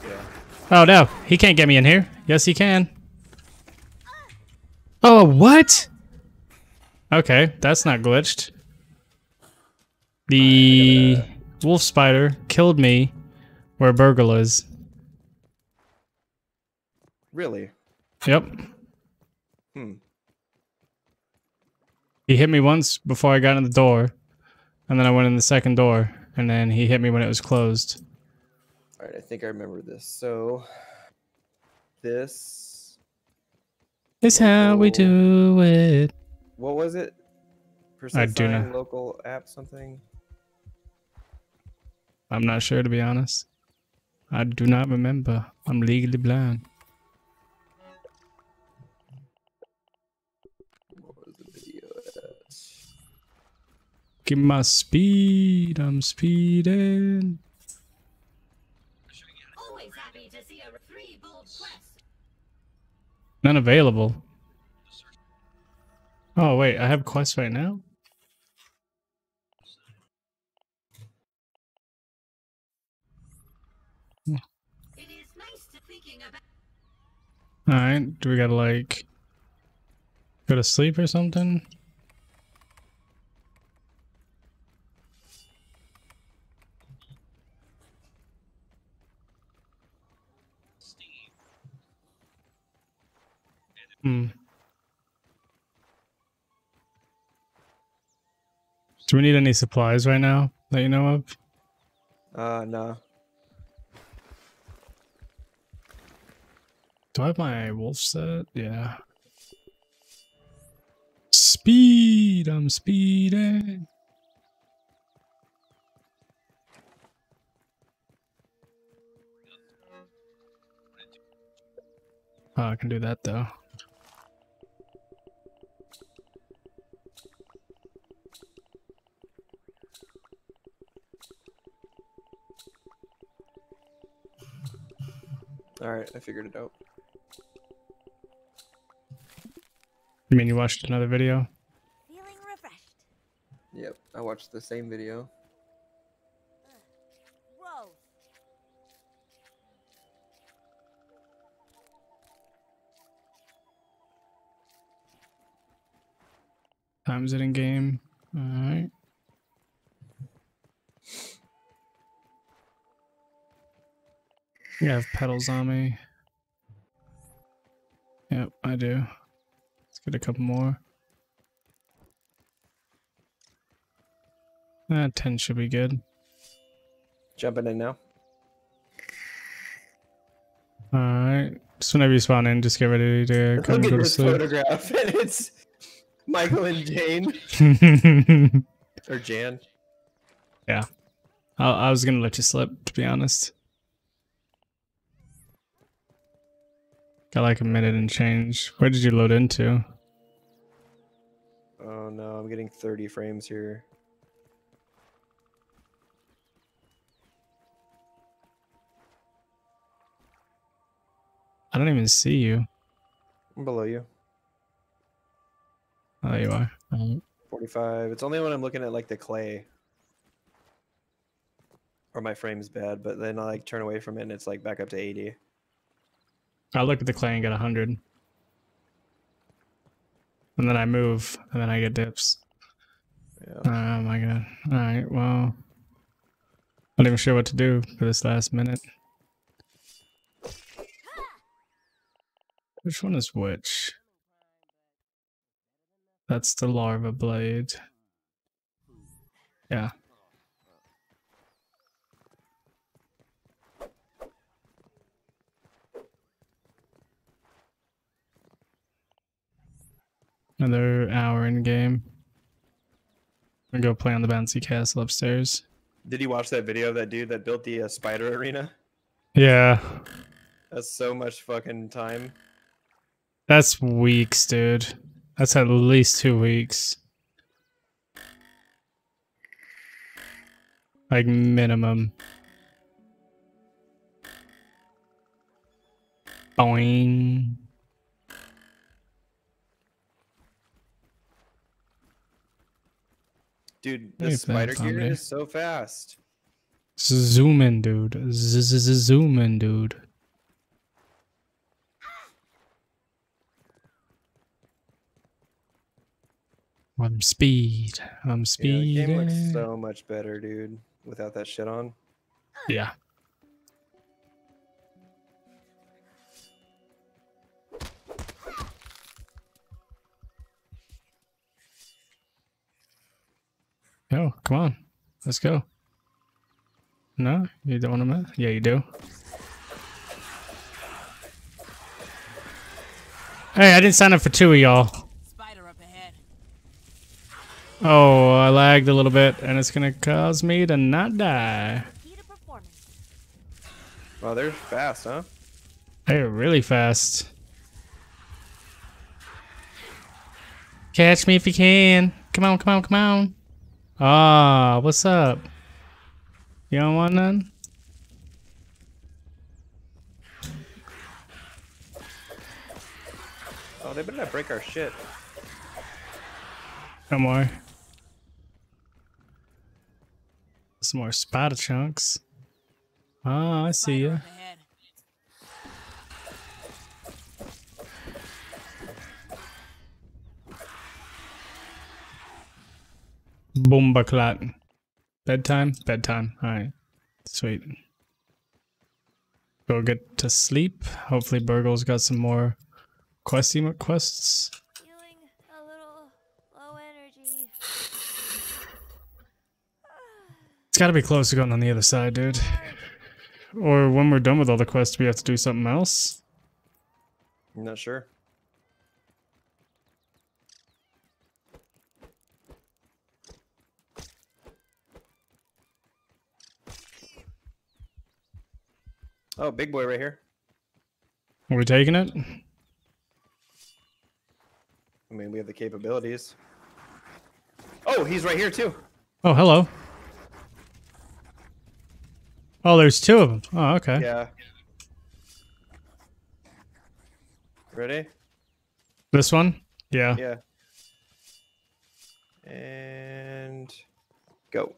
Yeah. Oh no, he can't get me in here. Yes, he can. Oh, what? Okay, that's not glitched. The wolf spider killed me where Burgle is. Really? Yep. Hmm. He hit me once before I got in the door, and then I went in the second door, and then he hit me when it was closed. All right, I think I remember this. So this is how we do it. what was it? I do not- local app something. I'm not sure to be honest. I do not remember. I'm legally blind. Give me my speed. I'm speeding. Always happy to see a three bold quest. None available. Oh wait, I have quests right now. It is nice to thinking about. All right, do we gotta like go to sleep or something? Hmm. Do we need any supplies right now that you know of? Uh no. Do I have my wolf set? Yeah. Speed! I'm speeding. Oh, I can do that though. All right, I figured it out. You mean you watched another video? Feeling refreshed. Yep, I watched the same video. Whoa. Times it in game. All right. You have pedals on me. Yep, I do. Let's get a couple more. Uh, 10 should be good. Jumping in now. Alright. Just whenever you spawn in, just get ready to come Look go to this sleep. photograph, (laughs) and it's Michael and Jane (laughs) or Jan. yeah. I, I was gonna let you slip, to be honest. Got like a minute and change. Where did you load into? Oh no, I'm getting 30 frames here. I don't even see you. I'm below you. Oh, there you are. Alright. 45. It's only when I'm looking at like the clay. Or my frame's bad, but then I like turn away from it and it's like back up to 80. I look at the clay and get 100. And then I move, and then I get dips. Yeah. Oh my god. Alright, well. I'm not even sure what to do for this last minute. Which one is which? That's the larva blade. Yeah. Another hour in game. I'm gonna go play on the bouncy castle upstairs. Did you watch that video of that dude that built the uh, spider arena? Yeah, That's so much fucking time. that's weeks, dude. That's at least two weeks. Like minimum. Boing. Dude, this spider gear is so fast. Zoom in, dude. Zoom in, dude. I'm speed. I'm speed. Yeah, the game looks so much better, dude, without that shit on. Yeah. Yo, come on. Let's go. No? You don't want to? mess? Yeah, you do. Hey, I didn't sign up for two of y'all. Spider up ahead. Oh, I lagged a little bit, and it's gonna cause me to not die. Key. Wow, they're fast, huh? They're really fast. Catch me if you can. Come on, come on, come on. Ah, what's up? You don't want none? Oh, they better not break our shit. Don't worry. Some more spider chunks. Ah, I see Spider Bomba clat. Bedtime? Bedtime. Alright. Sweet. Go get to sleep. Hopefully BURG.L's got some more questy quests. Feeling a little low energy. It's gotta be close to going on the other side, dude. Or when we're done with all the quests, we have to do something else. I'm not sure. Oh, big boy right here. Are we taking it? I mean, we have the capabilities. Oh, he's right here too. Oh, hello. Oh, there's two of them. Oh, okay. Yeah. Ready? This one? Yeah. Yeah. And Go.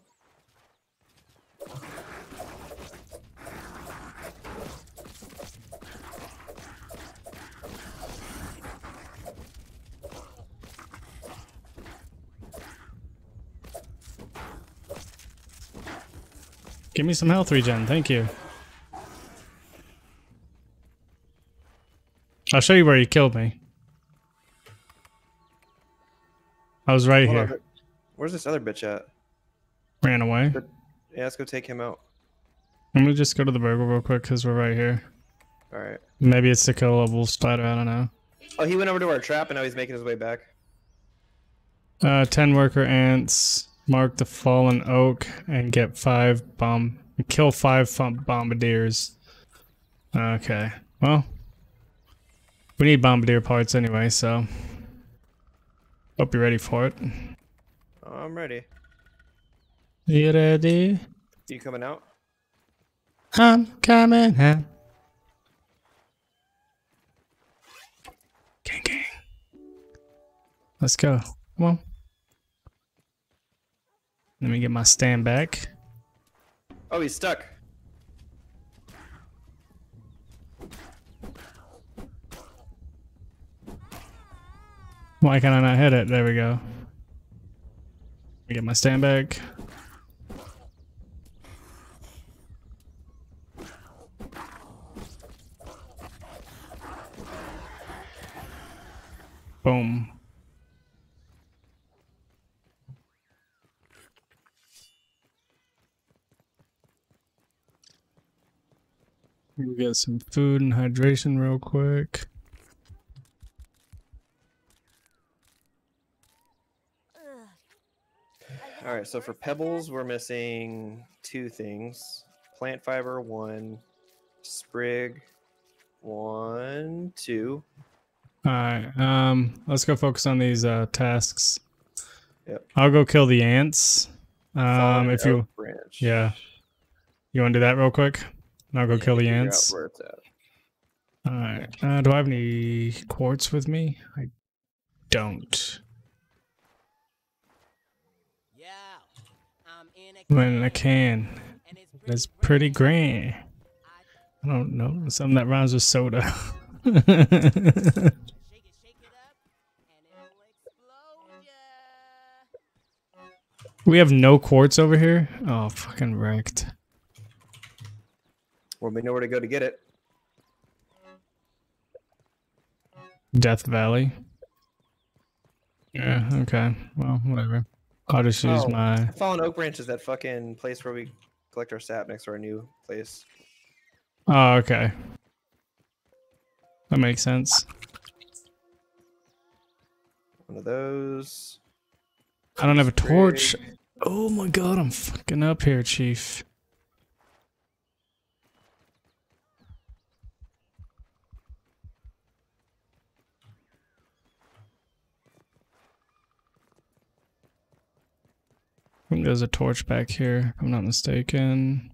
Give me some health regen, thank you. I'll show you where you killed me. I was right Hold on, here. Where's this other bitch at? Ran away. Yeah, let's go take him out. I'm gonna just go to the burger real quick because we're right here. All right. Maybe it's to kill a wolf spider. I don't know. Oh, he went over to our trap and now he's making his way back. Uh, ten worker ants. Mark the fallen oak and get five bomb. Kill five bombardiers. Okay. Well, we need bombardier parts anyway, so hope you're ready for it. I'm ready. You ready? You coming out? I'm coming out. Gang, gang. Let's go. Come on. Let me get my stand back. Oh, he's stuck. Why can I not hit it? There we go. Let me get my stand back. Boom. We get some food and hydration real quick. All right, so for pebbles, we're missing two things: plant fiber, one; sprig, one, two. Alright, um, let's go focus on these uh, tasks. Yep. I'll go kill the ants. Um, Fallen if you, branch. yeah, you want to do that real quick? And I'll go kill the ants. where it's at. Alright, uh, do I have any quartz with me? I don't. When I can, I'm in a can. it's pretty grand. I don't know, something that rhymes with soda. (laughs) we have no quartz over here. Oh, fucking wrecked. Well, we know where to go to get it. Death Valley. Yeah, okay. Well, whatever. I'll just oh, use Oh, my. Fallen Oak Branch is that fucking place where we collect our sap next to our new place. Oh, okay. That makes sense. One of those. I don't have a torch. Oh my god, I'm fucking up here, Chief. Think there's a torch back here, if I'm not mistaken.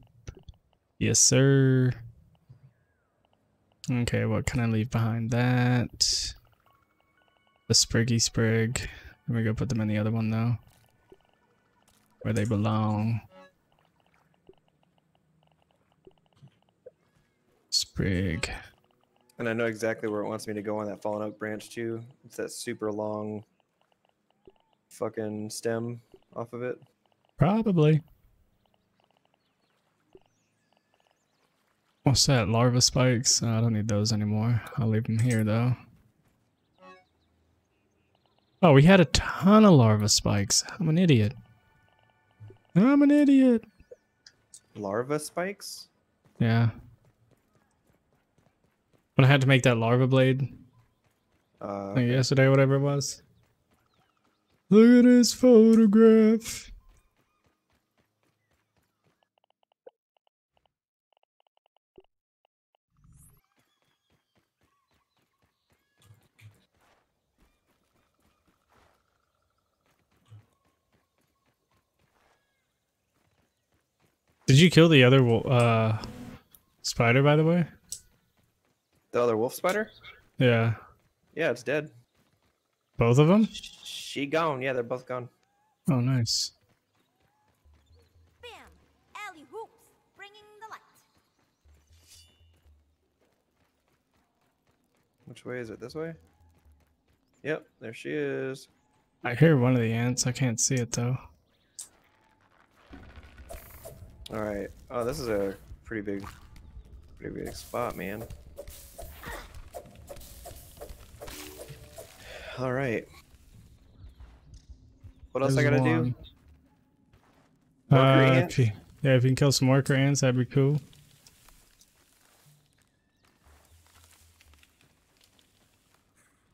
Yes, sir. Okay, what can I leave behind that? The spriggy sprig. Let me go put them in the other one though. Where they belong. Sprig. And I know exactly where it wants me to go on that Fallen Oak Branch too. It's that super long fucking stem off of it. Probably. What's that? Larva spikes? Uh, I don't need those anymore. I'll leave them here though. Oh, we had a ton of larva spikes. I'm an idiot. I'm an idiot. Larva spikes? Yeah. When I had to make that larva blade Uh, like yesterday, whatever it was. Look at this photograph. Did you kill the other uh, spider, by the way? The other wolf spider? Yeah. Yeah, it's dead. Both of them? She gone. Yeah, they're both gone. Oh, nice. Which way is it? This way? Yep, there she is. I hear one of the ants. I can't see it though. All right. Oh, this is a pretty big, pretty big spot, man. All right. What else I gotta do? one. Worker Uh, if you, yeah, if you can kill some worker ants, that'd be cool.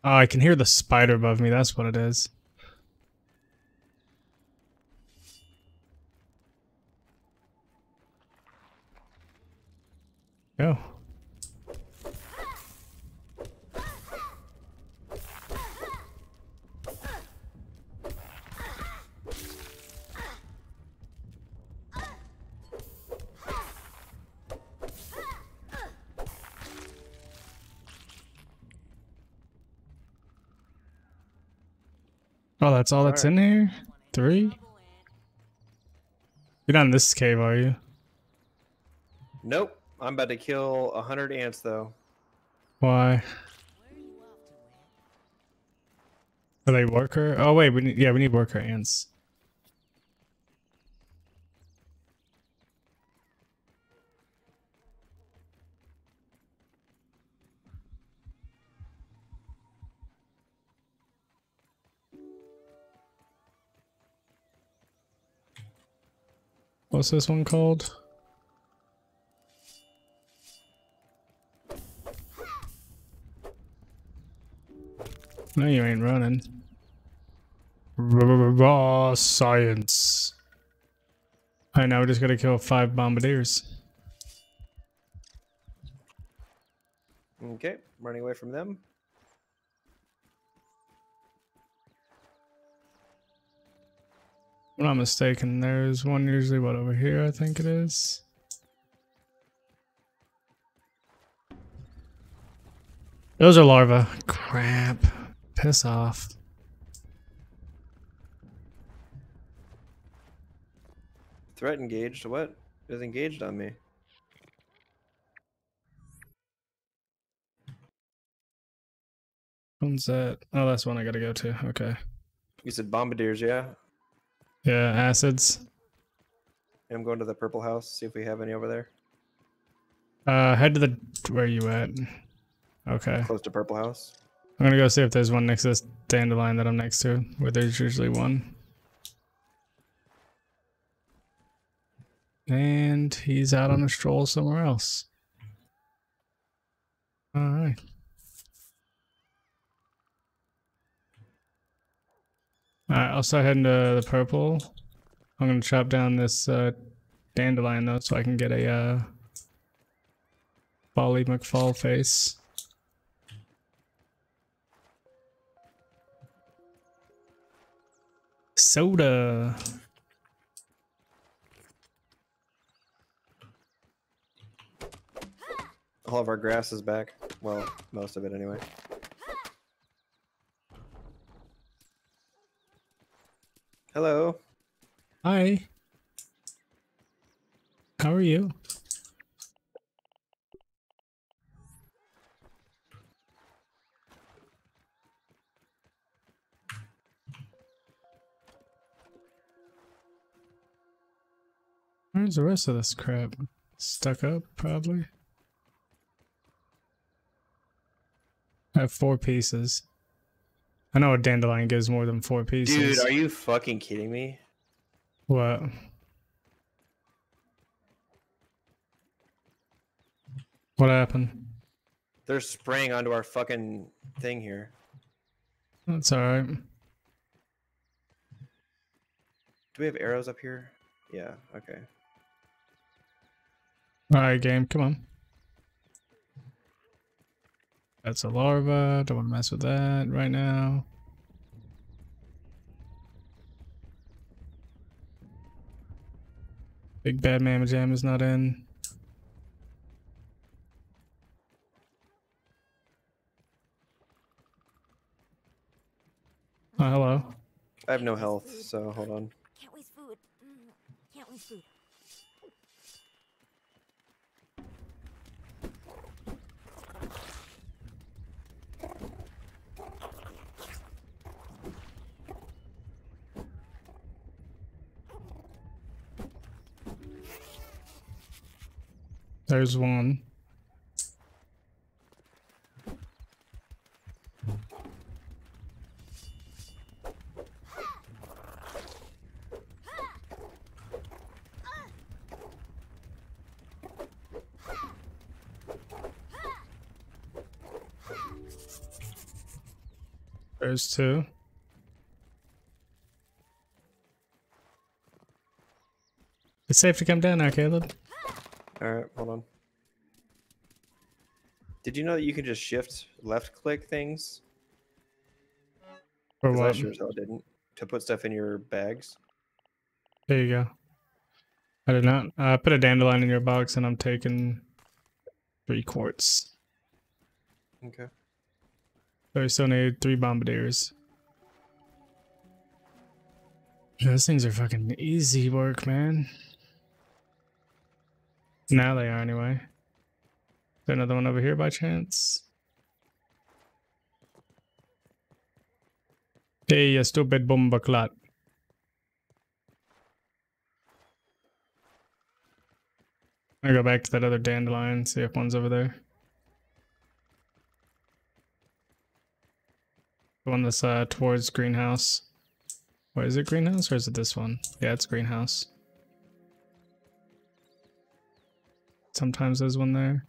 Oh, I can hear the spider above me. That's what it is. Go. Oh, that's all that's in here? Three? You're not in this cave, are you? Nope. I'm about to kill a hundred ants though. Why? Are they worker? Oh wait, we need yeah, we need worker ants. What's this one called? No, you ain't running. Raw science. Alright, now we just gotta kill five bombardiers. Okay, running away from them. If I'm not mistaken, there's one usually, what, over here, I think it is? Those are larvae. Crap. Piss off. Threat engaged. What? It is engaged on me. One's that? Oh, that's one I gotta go to. Okay. You said bombardiers, yeah? Yeah, acids. I'm going to the purple house, see if we have any over there. Uh, head to the. Where are you at? Okay. Close to purple house. I'm gonna go see if there's one next to this dandelion that I'm next to, where there's usually one. And he's out on a stroll somewhere else. Alright. Alright, I'll start heading to the purple. I'm gonna chop down this uh, dandelion though, so I can get a uh, Folly McFall face. Soda. All of our grass is back. Well, most of it anyway. Hello. Hi. How are you? Where's the rest of this crap? Stuck up, probably. I have four pieces. I know a dandelion gives more than four pieces. Dude, are you fucking kidding me? What? What happened? They're spraying onto our fucking thing here. That's alright. Do we have arrows up here? Yeah, okay. Alright, game, come on. That's a larva. Don't want to mess with that right now. Big bad Mama Jam is not in. Oh, hello. I have no health, so hold on. Can't waste food. Mm, Can't waste food. There's one. There's two. It's safe to come down now, Caleb. All right, hold on. Did you know that you can just shift left click things? For 'Cause I what? sure as hell didn't. To put stuff in your bags. There you go. I did not. I put a dandelion in your box and I'm taking three quartz. Okay. So we still need three bombardiers. Those things are fucking easy work, man. Now they are anyway. Is there another one over here by chance? Hey, you stupid bomba clot. I go back to that other dandelion, see if one's over there. The one that's uh, towards greenhouse. Or is it greenhouse or is it this one? Yeah, it's greenhouse. Sometimes there's one there.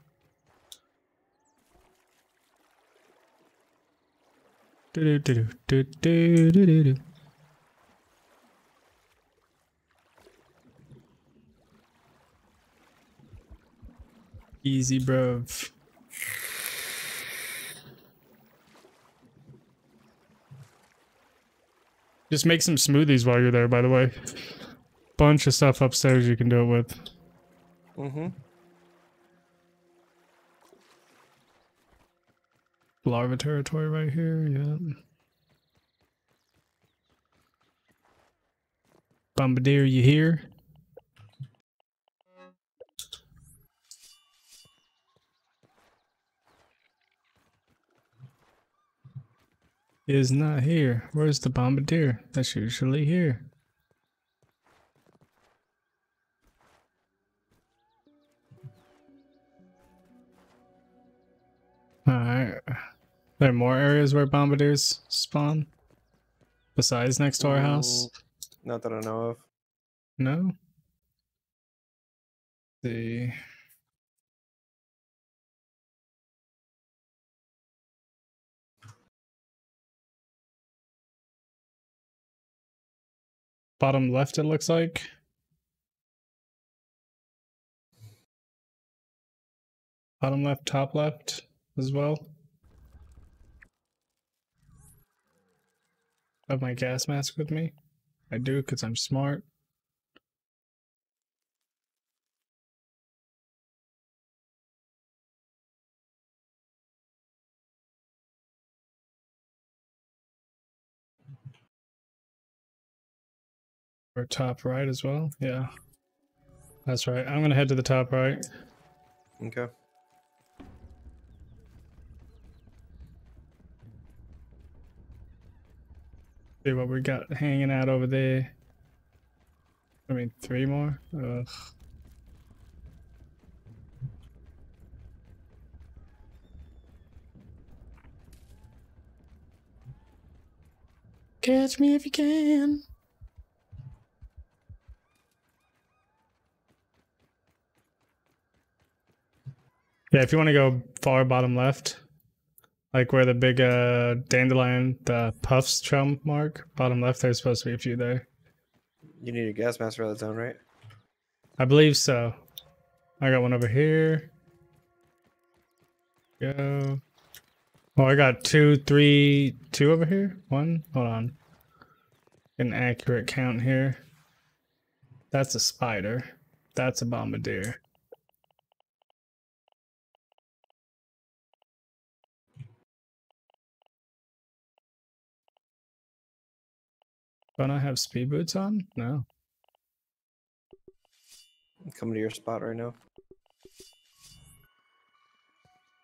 Do do do do do do do. Easy, bruv. Just make some smoothies while you're there, by the way. Bunch of stuff upstairs you can do it with. Mm-hmm. Larva territory right here, yeah. Bombardier, you here? Is not here. Where's the bombardier? That's usually here. Alright. There are more areas where bombardiers spawn? Besides next to our mm, house? Not that I know of. No? see. Bottom left, it looks like. Bottom left, top left as well. Have my gas mask with me. I do because I'm smart. Or top right as well. Yeah. That's right. I'm gonna head to the top right. Okay. See what we got hanging out over there. I mean, three more? Ugh. Catch me if you can. Yeah, if you want to go far bottom left, like where the big uh dandelion, the puffs trail mark, bottom left, there's supposed to be a few there. You need a gas mask for that zone, right? I believe so. I got one over here. Go. Oh, I got two, three, two over here. One. Hold on. An accurate count here. That's a spider. That's a bombardier. Don't I have speed boots on? No. I'm coming to your spot right now.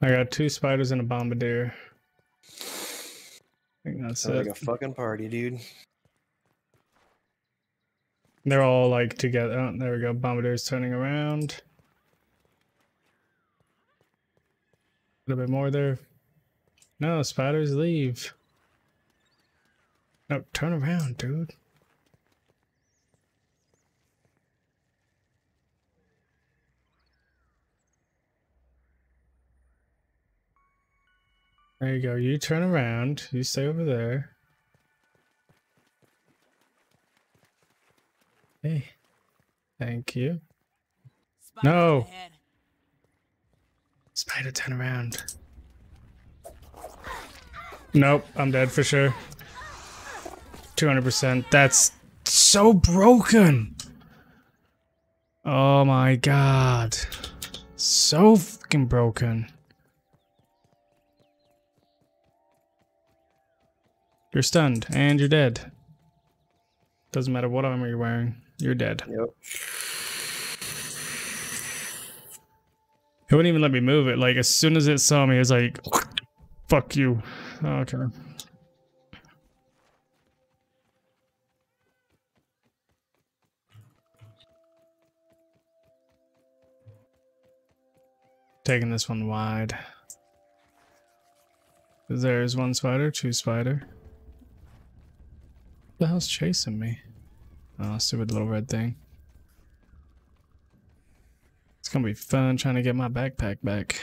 I got two spiders and a bombardier. I think that's Sounds it. like a fucking party, dude. They're all like together. Oh, there we go. Bombardier's turning around. A little bit more there. No, spiders leave. No, turn around, dude. There you go. You turn around. You stay over there. Hey. Thank you. No. Spider, turn around. Nope, I'm dead for sure. 200%. That's so broken. Oh my god. So fucking broken. You're stunned and you're dead. Doesn't matter what armor you're wearing, you're dead. Yep. It wouldn't even let me move it. Like as soon as it saw me, it was like, "Fuck you." Okay. Taking this one wide. There's one spider, two spider. What the hell's chasing me? Oh, stupid little red thing. It's gonna be fun trying to get my backpack back.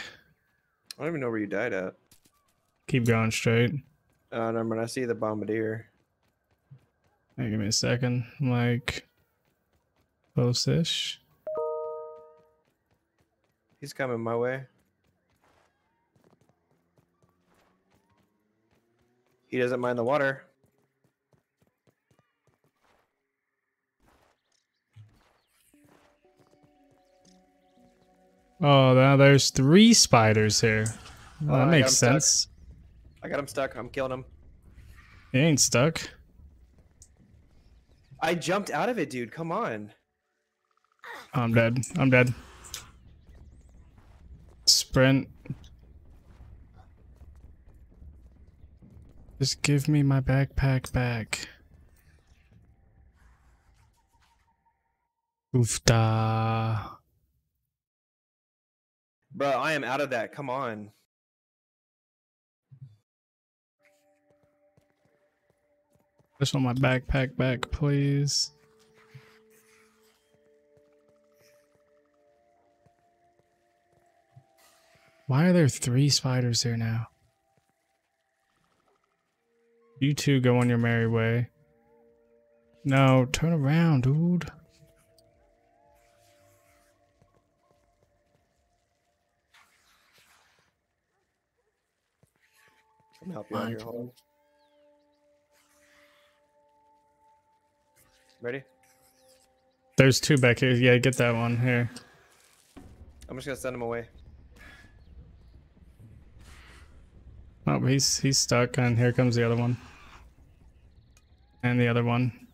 I don't even know where you died at. Keep going straight. Uh, no, I see the bombardier. Hey, give me a second. Like, close-ish. He's coming my way. He doesn't mind the water. Oh, now there's three spiders here. Well, that oh, got makes stuck. sense. I got him stuck. I'm killing him. He ain't stuck. I jumped out of it, dude. Come on. I'm dead. I'm dead. Sprint. Just give me my backpack back. Oofda. Bro, I am out of that. Come on. Just want my backpack back, please. Why are there three spiders here now? You two go on your merry way. No, turn around, dude. Help you out here. Hold on. Ready? There's two back here. Yeah, get that one here. I'm just gonna send him away. Oh, he's he's stuck, and here comes the other one. And the other one.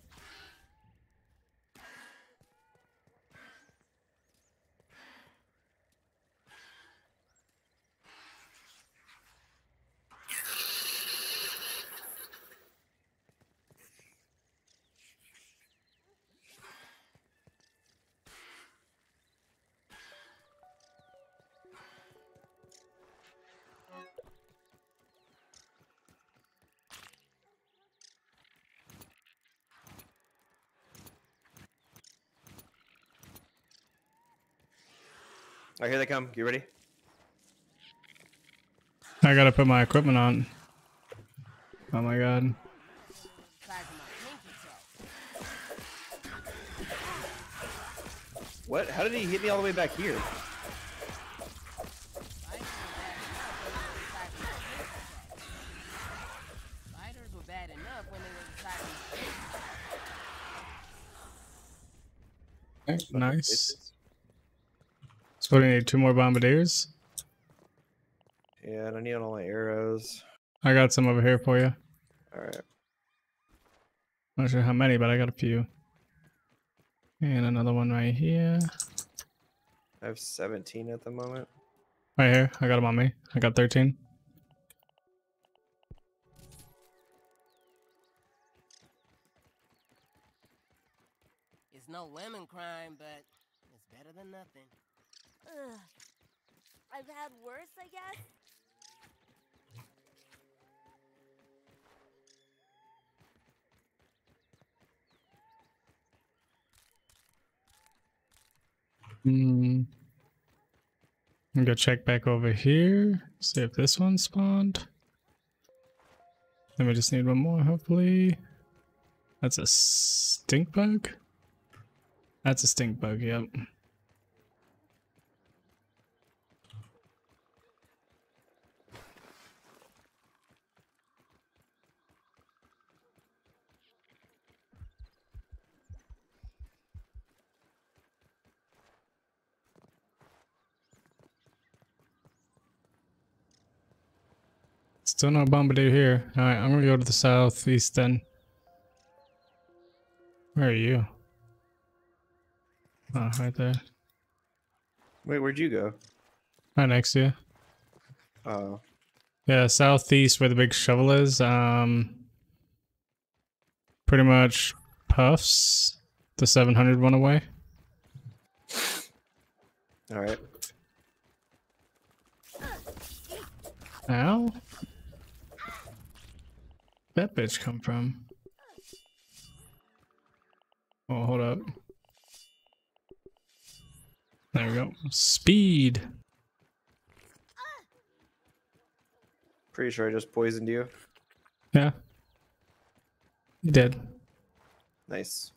All right, here they come. You ready? I gotta put my equipment on. Oh my god. What? How did he hit me all the way back here? Spiders were bad enough when they were inside of Nice. So we need two more bombardiers. Yeah, and I need all my arrows. I got some over here for you. All right. Not sure how many, but I got a few. And another one right here. I have 17 at the moment. Right here. I got them on me. I got 13. It's no lemon crime, but it's better than nothing. Ugh. I've had worse, I guess. Hmm. I'm gonna check back over here. See if this one spawned. Then we just need one more, hopefully. That's a stink bug? That's a stink bug, yep. Still no Bombardier here. Alright, I'm gonna go to the southeast then. Where are you? Oh, right there. Wait, where'd you go? Right next to you. Oh, Yeah, southeast where the big shovel is. Um, pretty much puffs the 700 one away. all right. Ow. That bitch come from? Oh, hold up. There we go. Speed. Pretty sure I just poisoned you. Yeah. You did. Nice.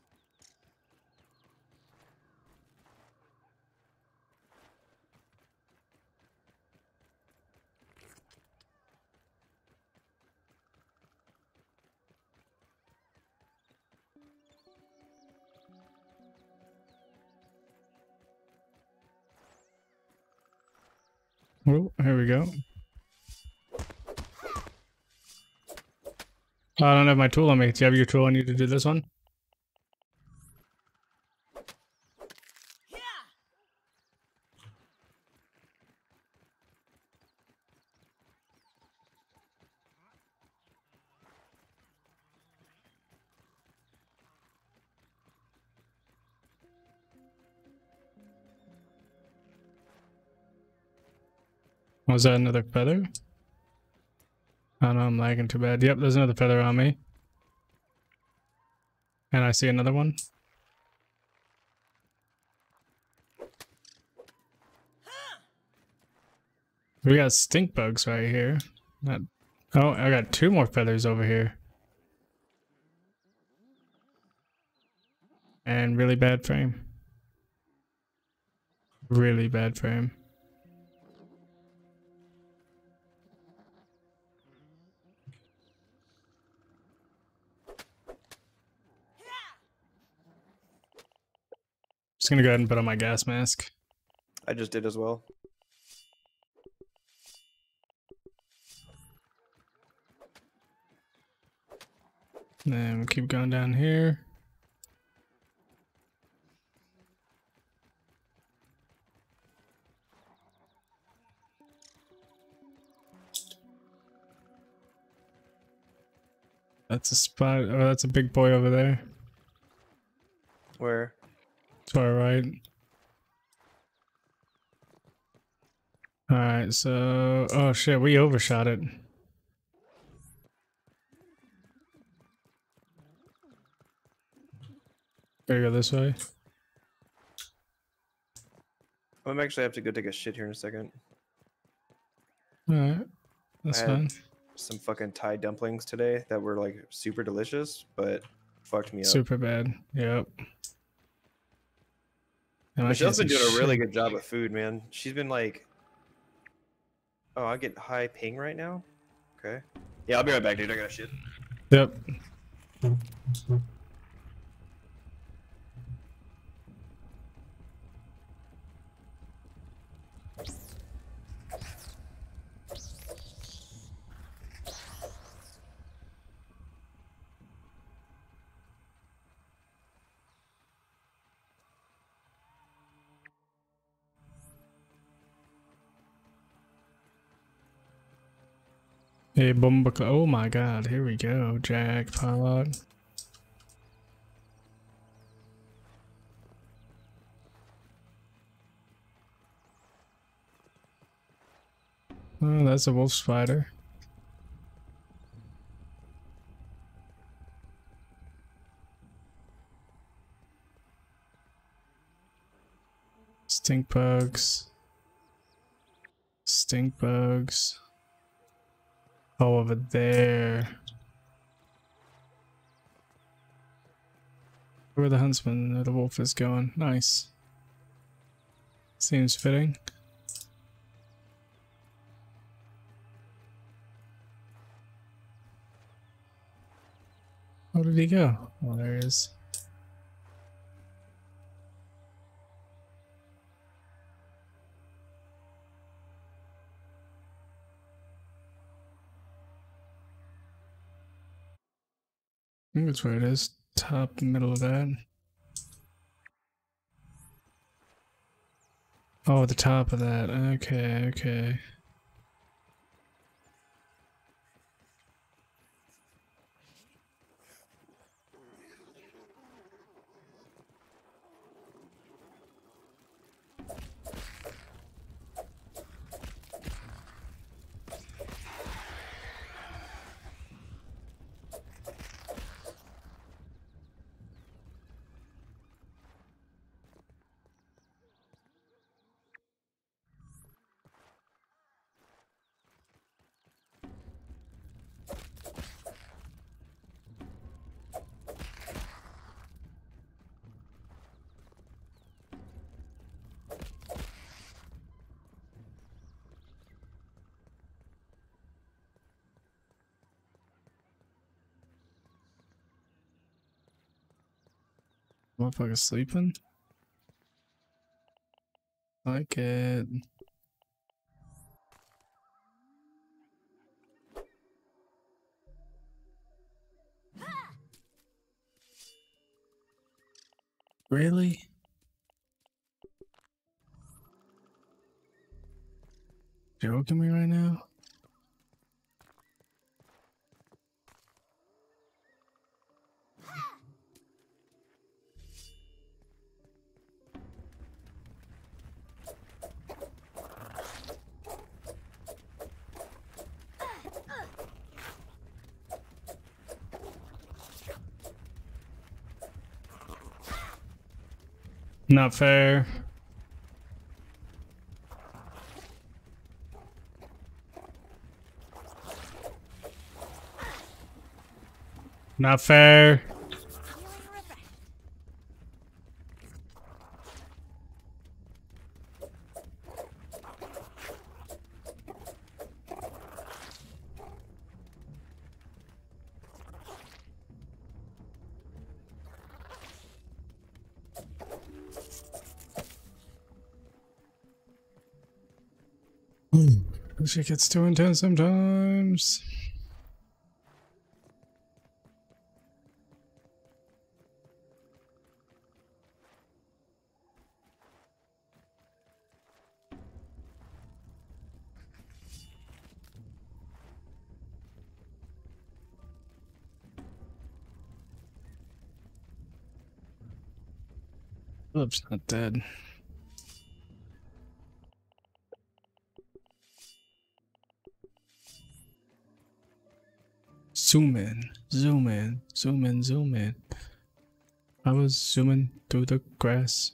Oh, here we go. I don't have my tool on me. Do you have your tool on you to do this one? Was that another feather? I don't know, I'm lagging too bad. Yep, there's another feather on me. And I see another one. We got stink bugs right here. Not Oh, I got two more feathers over here. And really bad frame. Really bad frame. Just gonna go ahead and put on my gas mask. I just did as well. Then we'll keep going down here. That's a spot. Oh, that's a big boy over there. Where? To our right. Alright, so... Oh shit, we overshot it. Gotta go this way. I'm actually have to go take a shit here in a second. Alright, that's I fine. Some fucking Thai dumplings today that were like super delicious, but fucked me up. Super bad. Yep. Michelle's been doing a really good job at food, man. She's been like, "Oh, I get high ping right now." Okay. Yeah, I'll be right back, dude. I got shit. Yep. Hey, Bumba. Oh my god, here we go. Jackpot. Oh, that's a wolf spider. Stink bugs. Stink bugs. Oh, over there. Where the huntsman or the wolf is going. Nice. Seems fitting. Where did he go? Oh, there he is. Think that's where it is. Top middle of that. Oh, the top of that. Okay, okay. Motherfucker sleeping? Like it. Really? Joking me right now? Not fair. Not fair. Shit gets too intense sometimes. Philip's not dead. Zoom in, zoom in, zoom in, zoom in. I was zooming through the grass.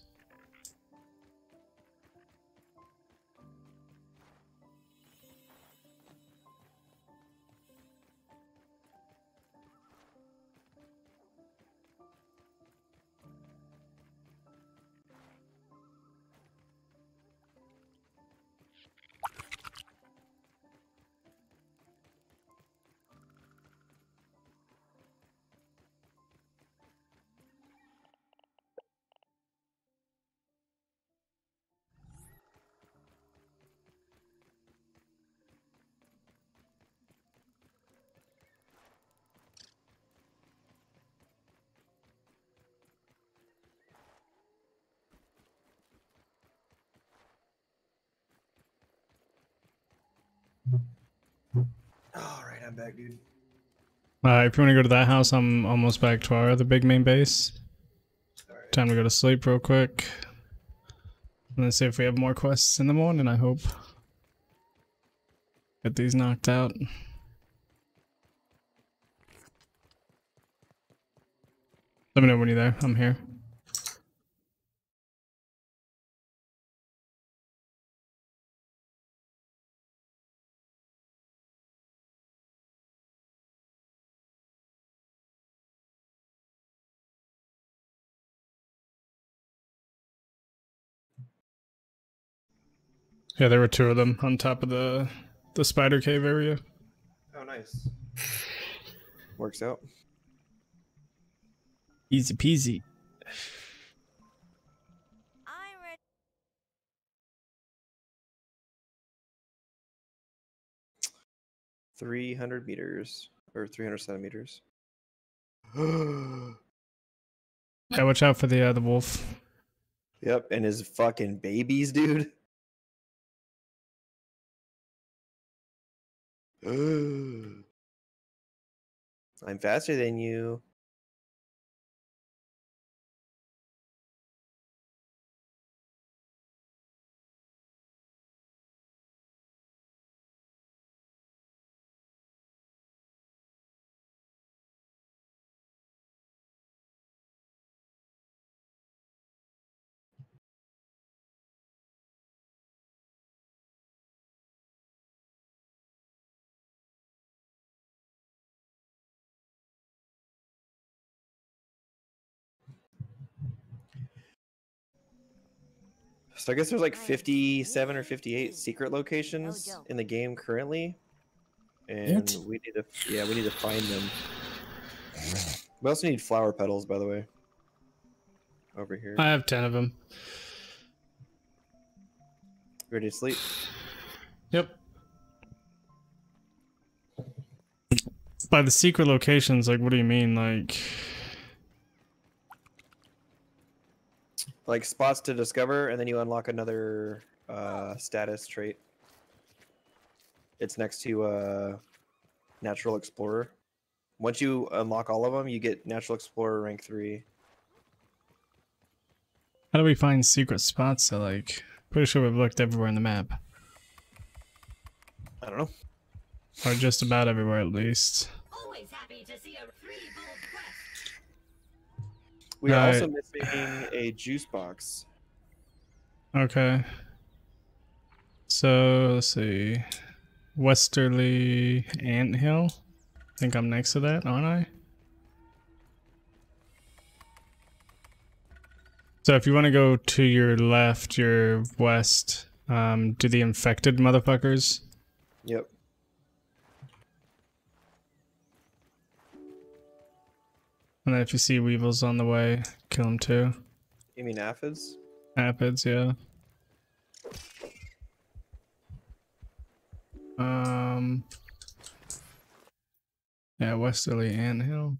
Uh, if you want to go to that house, I'm almost back to our other big main base. Time to go to sleep real quick. And then see if we have more quests in the morning, I hope. Get these knocked out. Let me know when you're there. I'm here. Yeah, there were two of them on top of the the spider cave area. Oh, nice. Works out. Easy peasy. I'm ready. Three hundred meters or three hundred centimeters. (gasps) Yeah, watch out for the uh, the wolf. Yep, and his fucking babies, dude. (gasps) I'm faster than you. So I guess there's like 57 or 58 secret locations in the game currently. And What? we need to yeah, we need to find them. We also need flower petals, by the way. Over here. I have ten of them. Ready to sleep? Yep. By the secret locations, like, what do you mean? Like, Like spots to discover, and then you unlock another uh, status trait. It's next to uh, Natural Explorer. Once you unlock all of them, you get Natural Explorer rank three. how do we find secret spots? That, like, pretty sure we've looked everywhere in the map, I don't know. or just about everywhere at least. Always happy to see a free gold quest. We are also Right. missing a juice box. Okay. So let's see. Westerly Ant Hill. I think I'm next to that, aren't I? So if you want to go to your left, your west, um, to the infected motherfuckers. Yep. And then if you see weevils on the way, kill them too. You mean aphids? Aphids, yeah. Um. Yeah, Westerly Anthill.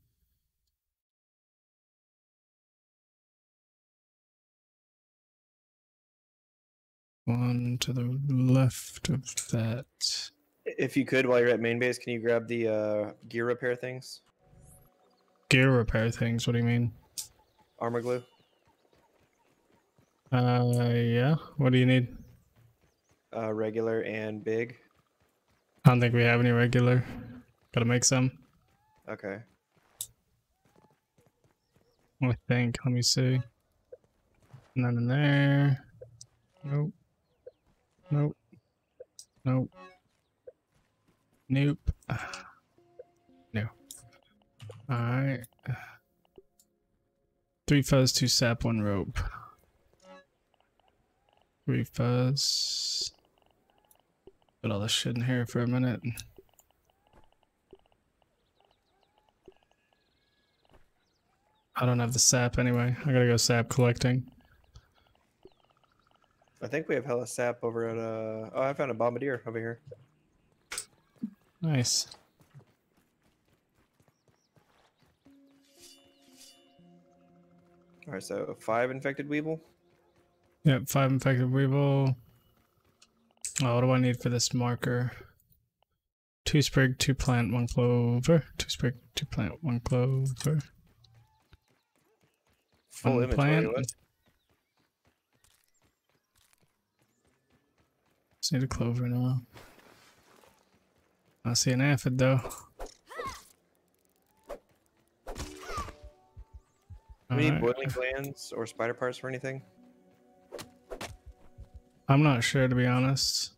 One to the left of that. If you could, while you're at main base, can you grab the uh, gear repair things? Gear repair things, what do you mean? Armor glue? Uh, yeah. What do you need? Uh, regular and big. I don't think we have any regular. Gotta make some. Okay. I think. Let me see. None in there. Nope. Nope. Nope. Nope. Alright. Three fuzz, two sap, one rope. Three fuzz. Put all this shit in here for a minute. I don't have the sap anyway. I gotta go sap collecting. I think we have hella sap over at uh oh I found a bombardier over here. Nice. Alright, so five infected weevil. Yep, five infected weevil. Oh, what do I need for this marker? Two sprig, two plant, one clover. Two sprig, two plant, one clover. Full One inventory. plant. Just need a clover now. I see an aphid though. We need Alright. boiling glands or spider parts for anything? I'm not sure to be honest.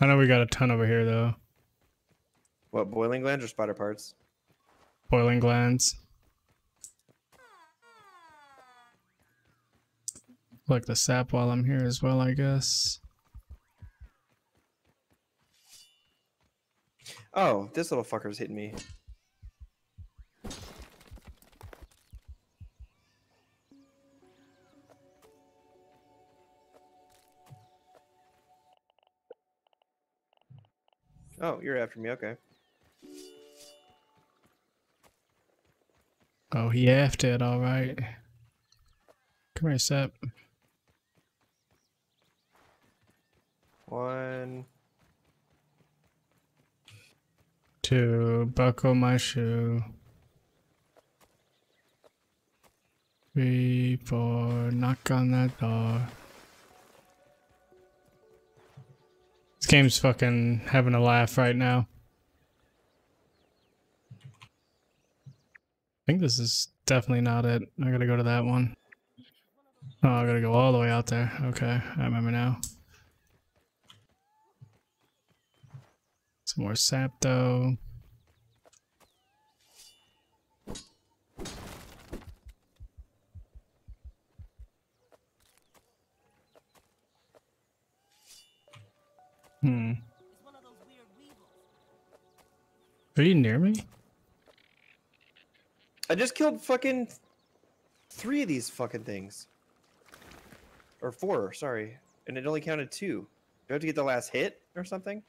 I know we got a ton over here though. What boiling glands or spider parts? Boiling glands. Collect the sap while I'm here as well, I guess. Oh, this little fucker's hitting me. Oh, you're after me. Okay. Oh, he effed it, alright. Come here, Sap. One. Two, buckle my shoe. Three, four, knock on that door. Game's fucking having a laugh right now. I think this is definitely not it. I gotta go to that one. Oh, I gotta go all the way out there. Okay, I remember now. Some more sap though. Hmm. Are you near me? I just killed fucking three of these fucking things. Or four, sorry. And it only counted two. Do I have to get the last hit or something?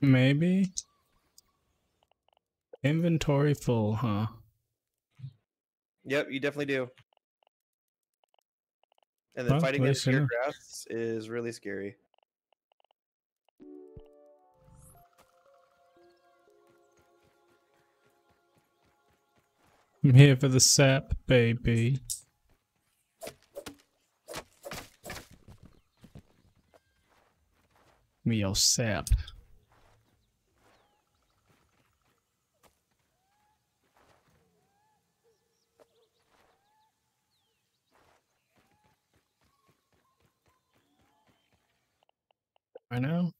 Maybe. Inventory full, huh? Yep, you definitely do. And then Well, fighting against your grass is really scary. I'm here for the sap, baby. Me your sap. I know.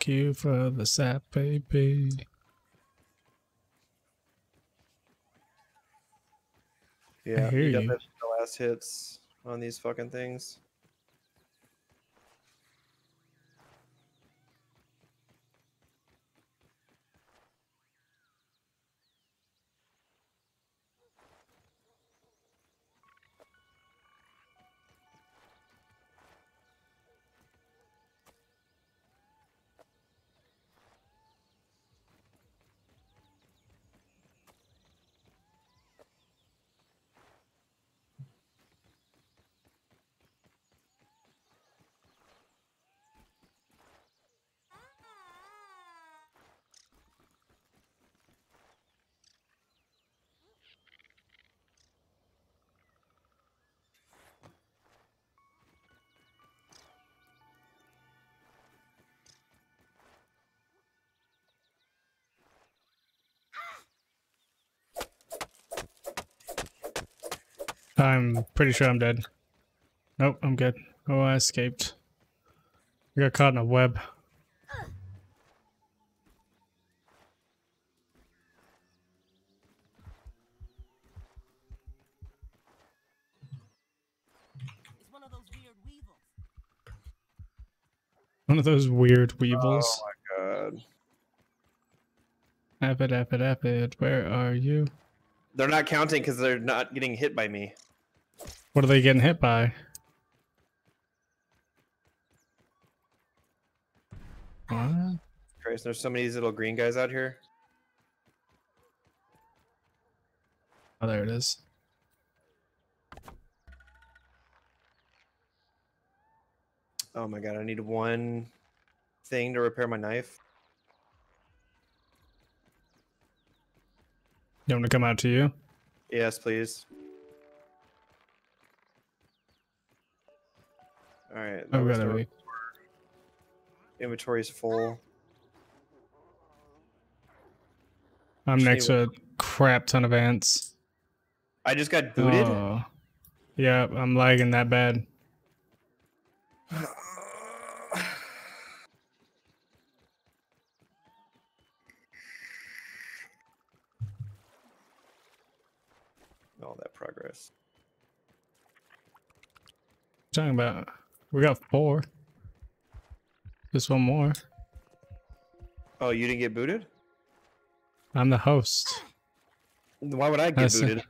Thank you for the sap, baby. Yeah, I hear you get the last hits on these fucking things. I'm pretty sure I'm dead. Nope, I'm good. Oh, I escaped. I got caught in a web. One of those weird weevils. Oh my god. Aphid, aphid, aphid, where are you? They're not counting because they're not getting hit by me. What are they getting hit by? What? Christ, there's so many of these little green guys out here. Oh, there it is. Oh my god, I need one thing to repair my knife. You want to come out to you? Yes, please. All right. I'm oh, gonna be. Inventory is full. I'm next to a crap ton of ants. I just got booted. Oh. Yeah, I'm lagging that bad. All that progress. Talking about we got four. Just one more. Oh, you didn't get booted? I'm the host. Why would I get That's- booted?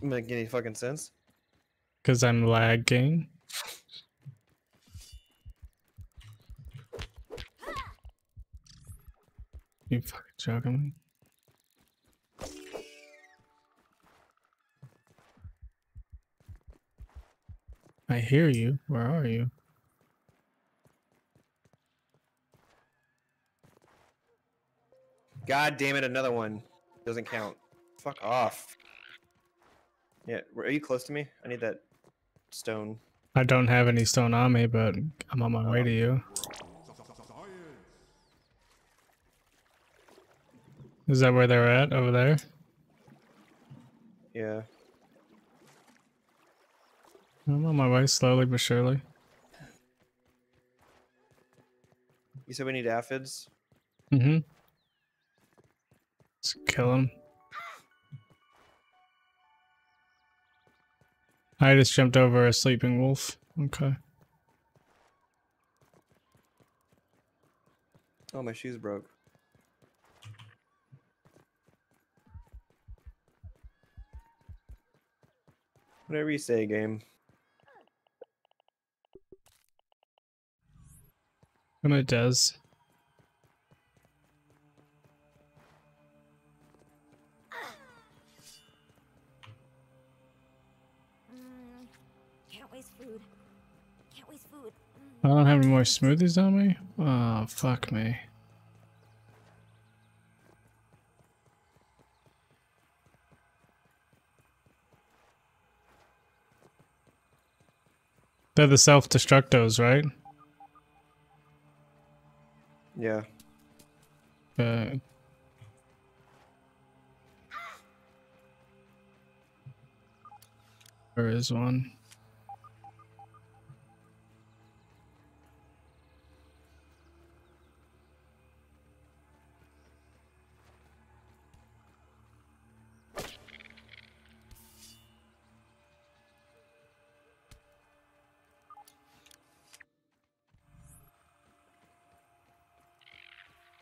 Make any fucking sense? Because I'm lagging. You fucking joking me? I hear you. Where are you? God damn it, another one. Doesn't count. Fuck off. Yeah, are you close to me? I need that stone. I don't have any stone on me, but I'm on my way to you. Is that where they're at over there? Yeah. I'm on my way slowly but surely. You said we need aphids? Mm-hmm. Let's kill him. I just jumped over a sleeping wolf. Okay. Oh, my shoes broke. Whatever you say, game. And it does. I don't have any more smoothies on me? Oh, fuck me. They're the self-destructos, right? Yeah. Uh, there is one.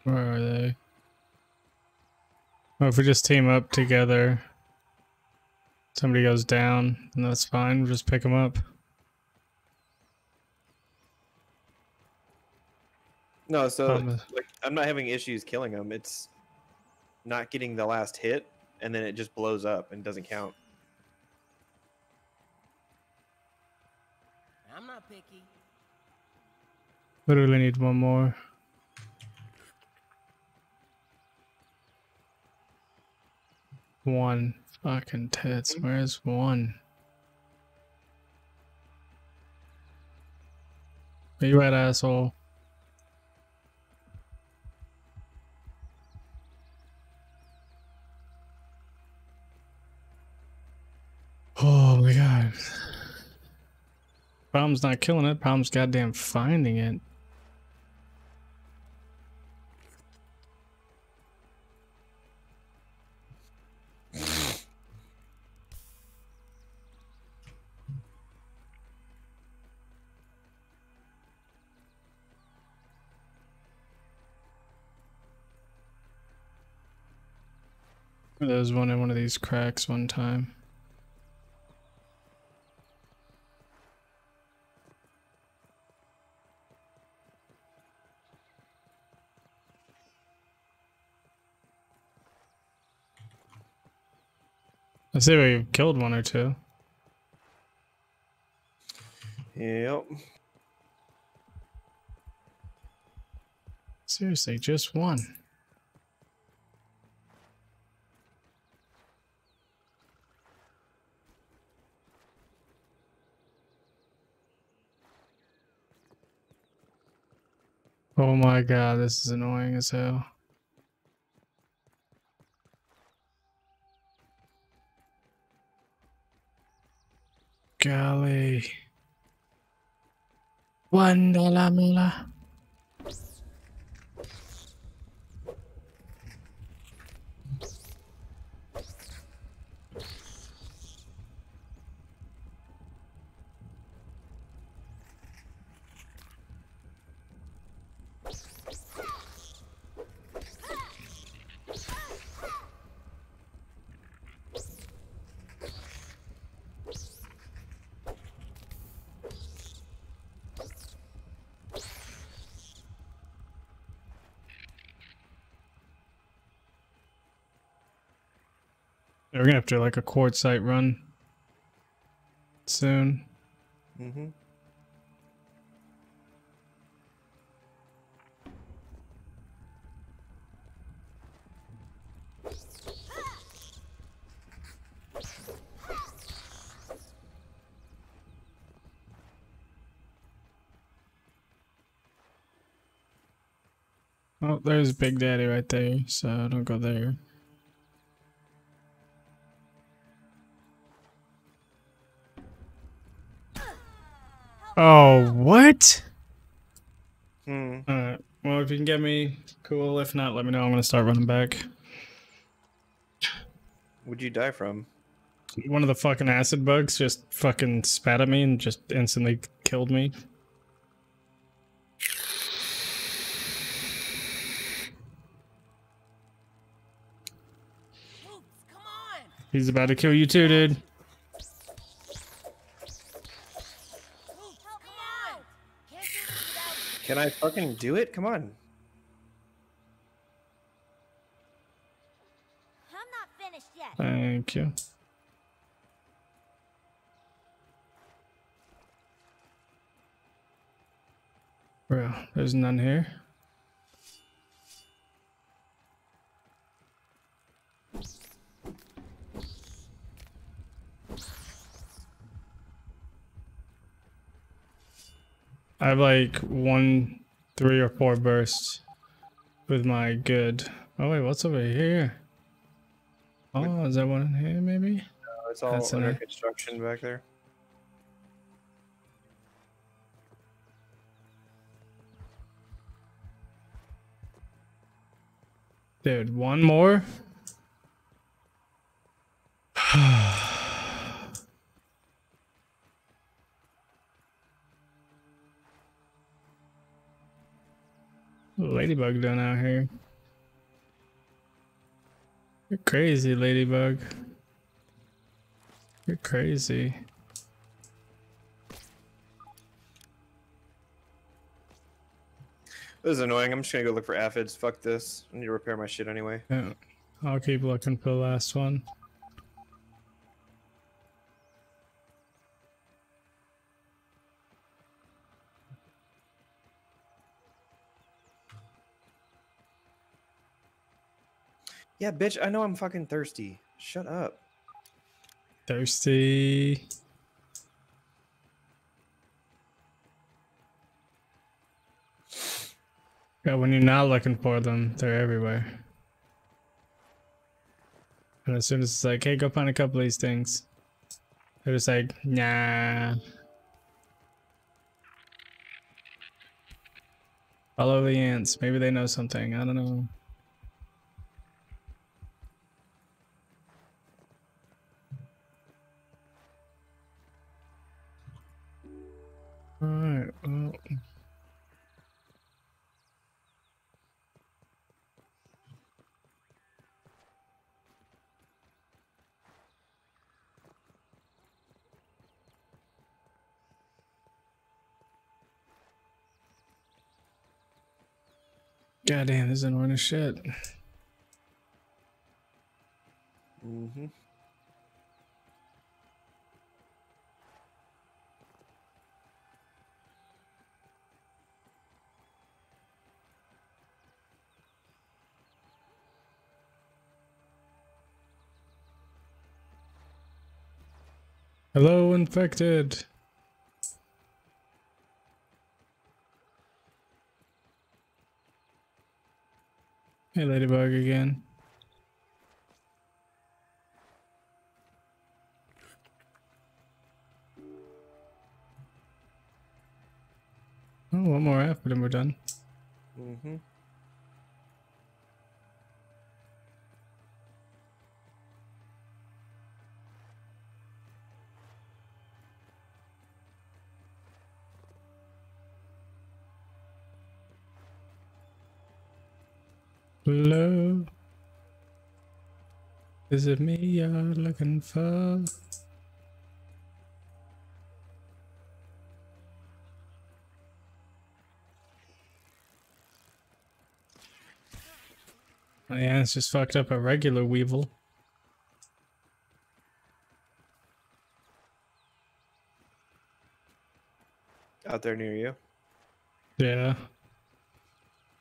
Where are they? Well, if we just team up together, somebody goes down, and that's fine. We'll just pick them up. No, so Um, like I'm not having issues killing them. It's not getting the last hit, and then it just blows up and doesn't count. I'm not picky. Literally need one more. One fucking tits. Mm-hmm. Where's one? Where you at, asshole? Oh my god. Problem's not killing it. Problem's goddamn finding it. There was one in one of these cracks one time. I see we killed one or two. Yep. Seriously, just one. Oh my god, this is annoying as hell. Golly. One dollar mila. We're gonna have to like a quartzite run soon. Mm-hmm. Oh, there's Big Daddy right there, so don't go there. Oh, what? Hmm. Alright. Well, if you can get me, cool. If not, let me know. I'm gonna start running back. Would you die from? One of the fucking acid bugs just fucking spat at me and just instantly killed me. He's about to kill you too, dude. Can I fucking do it? Come on. I'm not finished yet. Thank you. Bro, there's none here. I have like one, three or four bursts with my good. Oh wait, what's over here? Oh, is that one in here maybe? No, it's all That's under construction back there. Dude, one more? (sighs) (sighs) (sighs) Ladybug done out here. You're crazy, Ladybug. You're crazy. This is annoying. I'm just gonna go look for aphids. Fuck this. I need to repair my shit anyway. Yeah. I'll keep looking for the last one. Yeah, bitch. I know I'm fucking thirsty. Shut up. Thirsty. Yeah, when you're not looking for them, they're everywhere. And as soon as it's like, hey, go find a couple of these things, they're just like, nah. Follow the ants. Maybe they know something. I don't know. Alright, well. God damn, this is annoying as shit. Mm-hmm. Hello, infected. Hey, Ladybug again. Oh, one more effort and we're done. Mm-hmm. Hello. Is it me you're looking for? Yeah, it's just fucked up a regular Weevil. Out there near you? Yeah.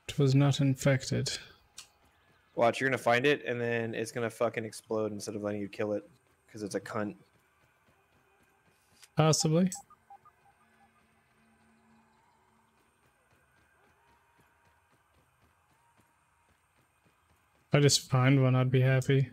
It was not infected. Watch, you're gonna find it, and then it's gonna fucking explode instead of letting you kill it, because it's a cunt. Possibly. If I just find one, I'd be happy.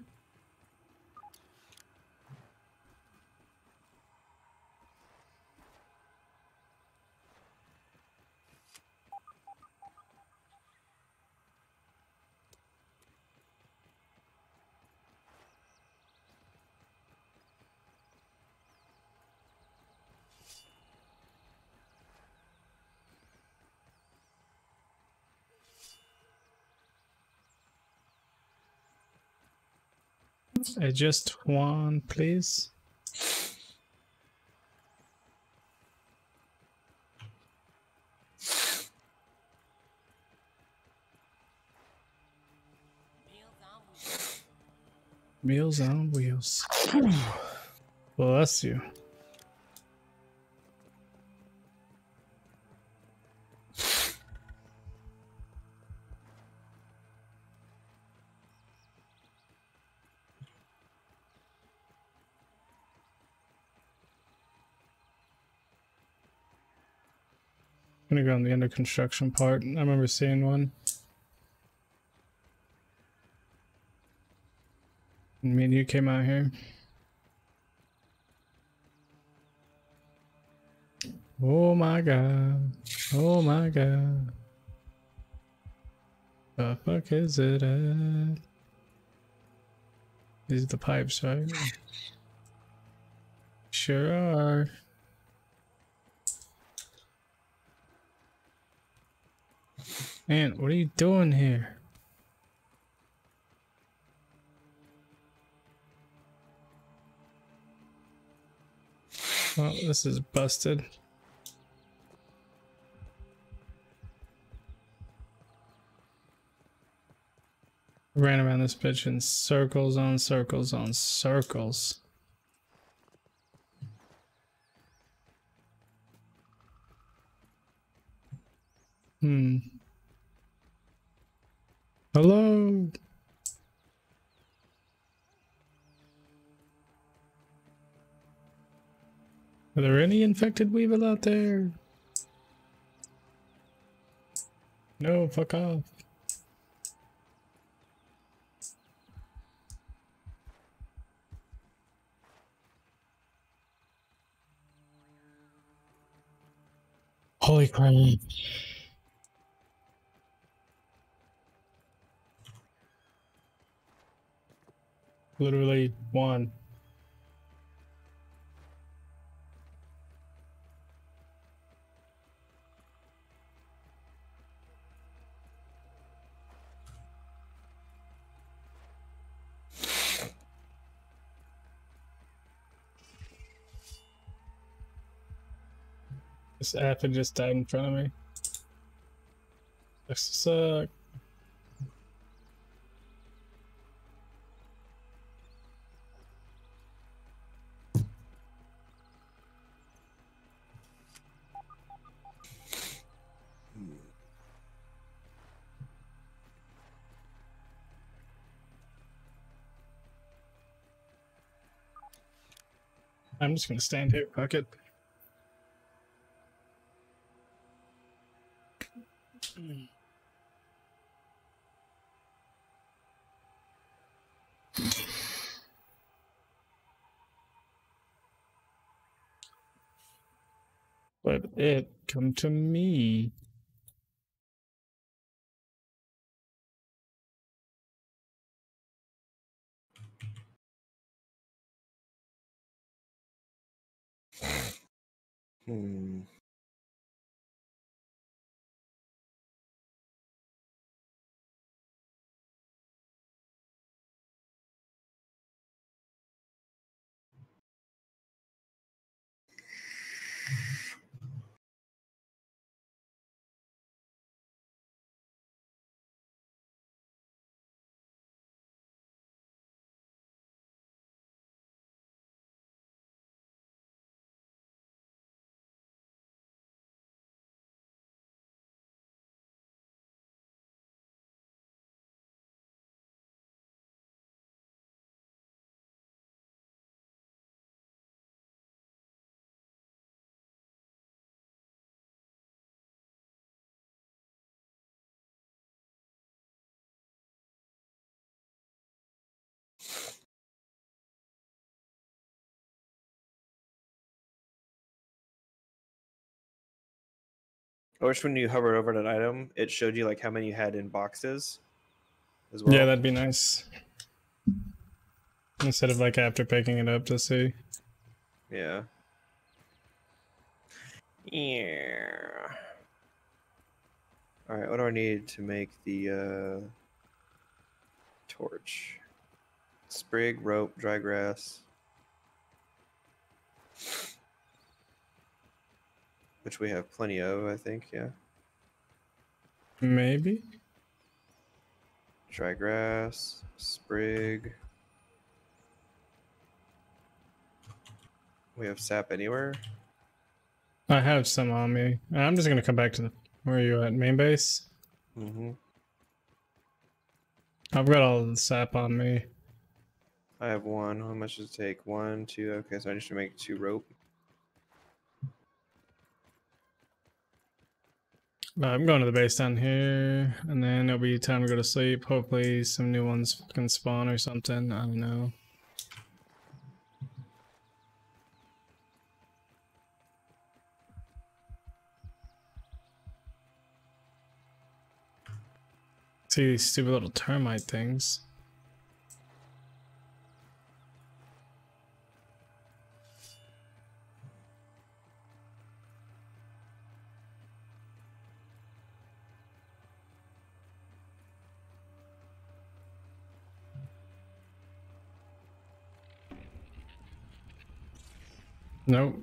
Uh, just one, please. Meals on wheels. Bless you. Gonna go on the under construction part. I remember seeing one. And me and you came out here. Oh my god. Oh my god. The fuck is it at? These are the pipes, right? Sure are. Man, what are you doing here? Well, this is busted. Ran around this bitch in circles on circles on circles. Hmm. Hello. Are there any infected weevil out there? No, fuck off. Holy crap. Literally one. This aphid just died in front of me. This suck. I'm just gonna stand here, fuck it. Let it come to me. Hmm. I wish when you hovered over an item, it showed you like how many you had in boxes. As well. Yeah, that'd be nice. Instead of like after picking it up to see. Yeah. Yeah. All right, what do I need to make the uh, torch? Sprig, rope, dry grass. Which we have plenty of, I think, yeah. Maybe. Dry grass, sprig. We have sap anywhere. I have some on me. I'm just gonna come back to the. Where are you at? Main base? Mm-hmm. I've got all the sap on me. I have one. How much does it take? One, two. Okay, so I need to make two rope. I'm going to the base down here, and then it'll be time to go to sleep. Hopefully, some new ones can spawn or something. I don't know. See these stupid little termite things. Nope.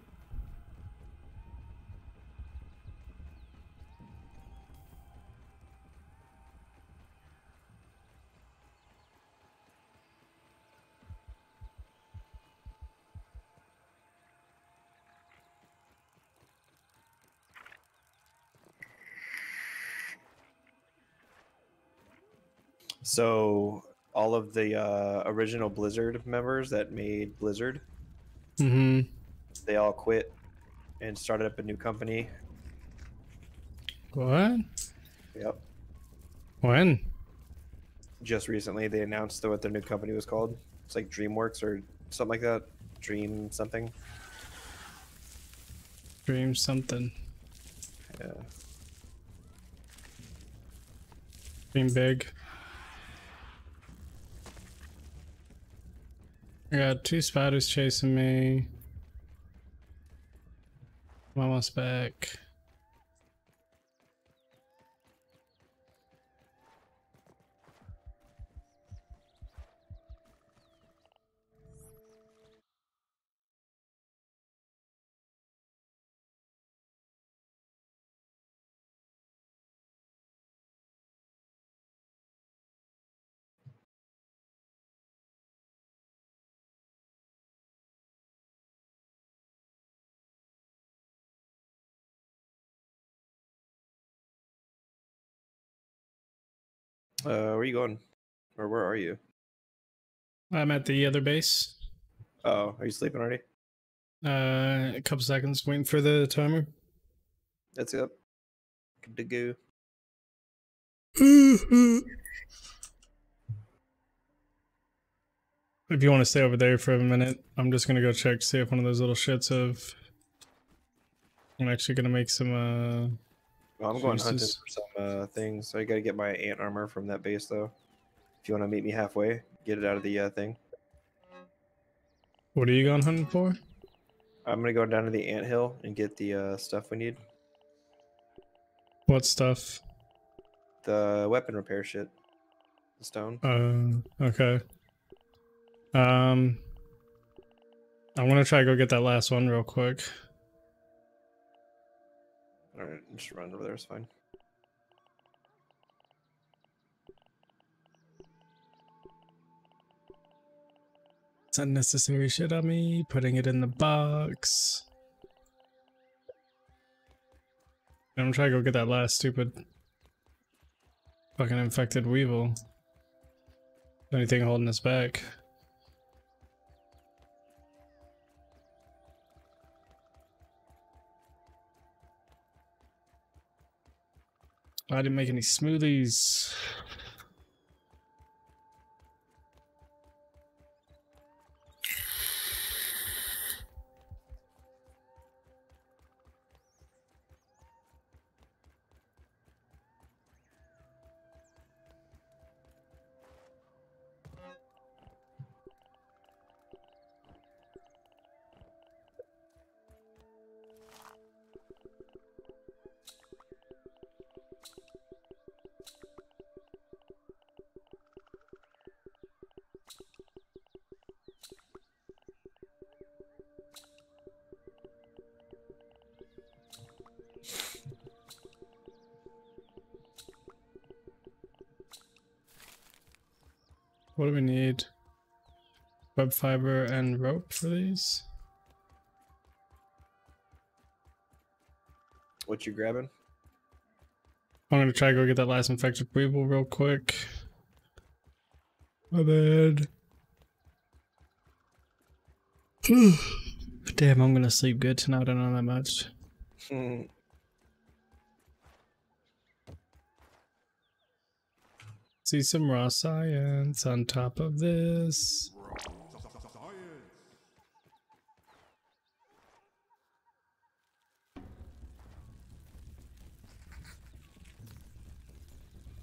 So all of the uh, original Blizzard members that made Blizzard, Mm-hmm. They all quit and started up a new company. What? Yep. When? Just recently, they announced what their new company was called. It's like DreamWorks or something like that. Dream something. Dream something. Yeah. Dream big. I got two spiders chasing me. Almost back. Uh, where are you going? Or where are you? I'm at the other base. Oh, are you sleeping already? Uh, a couple seconds, waiting for the timer. That's up. Good to go. (laughs) If you want to stay over there for a minute, I'm just gonna go check to see if one of those little shits have. I'm actually gonna make some. uh Well, I'm going hunting for some uh, things. So I got to get my ant armor from that base, though. If you want to meet me halfway, get it out of the uh, thing. What are you going hunting for? I'm gonna go down to the ant hill and get the uh, stuff we need. What stuff? The weapon repair shit. The stone. Uh, okay. Um, I'm gonna try to go get that last one real quick. All right, just run over there. It's fine. It's unnecessary shit on me. Putting it in the box. I'm trying to go get that last stupid fucking infected weevil. Anything holding us back? I didn't make any smoothies. Web fiber and rope for these? What you grabbing? I'm gonna try to go get that last infected weevil real quick. My bad. (sighs) Damn, I'm gonna sleep good tonight. I don't know that much. Hmm. (laughs) See some raw science on top of this.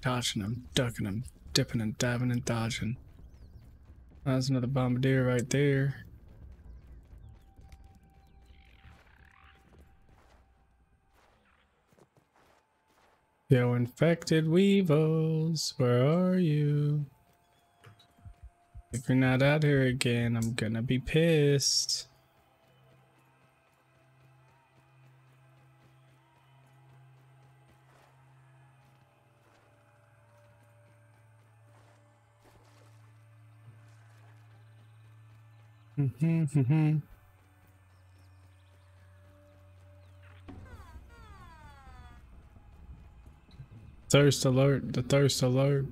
Dodging him, ducking him, dipping and diving and dodging. That's another bombardier right there. Yo, infected weevils, where are you? If you're not out here again, I'm gonna be pissed. Mm-hmm, Thirst alert, the thirst alert.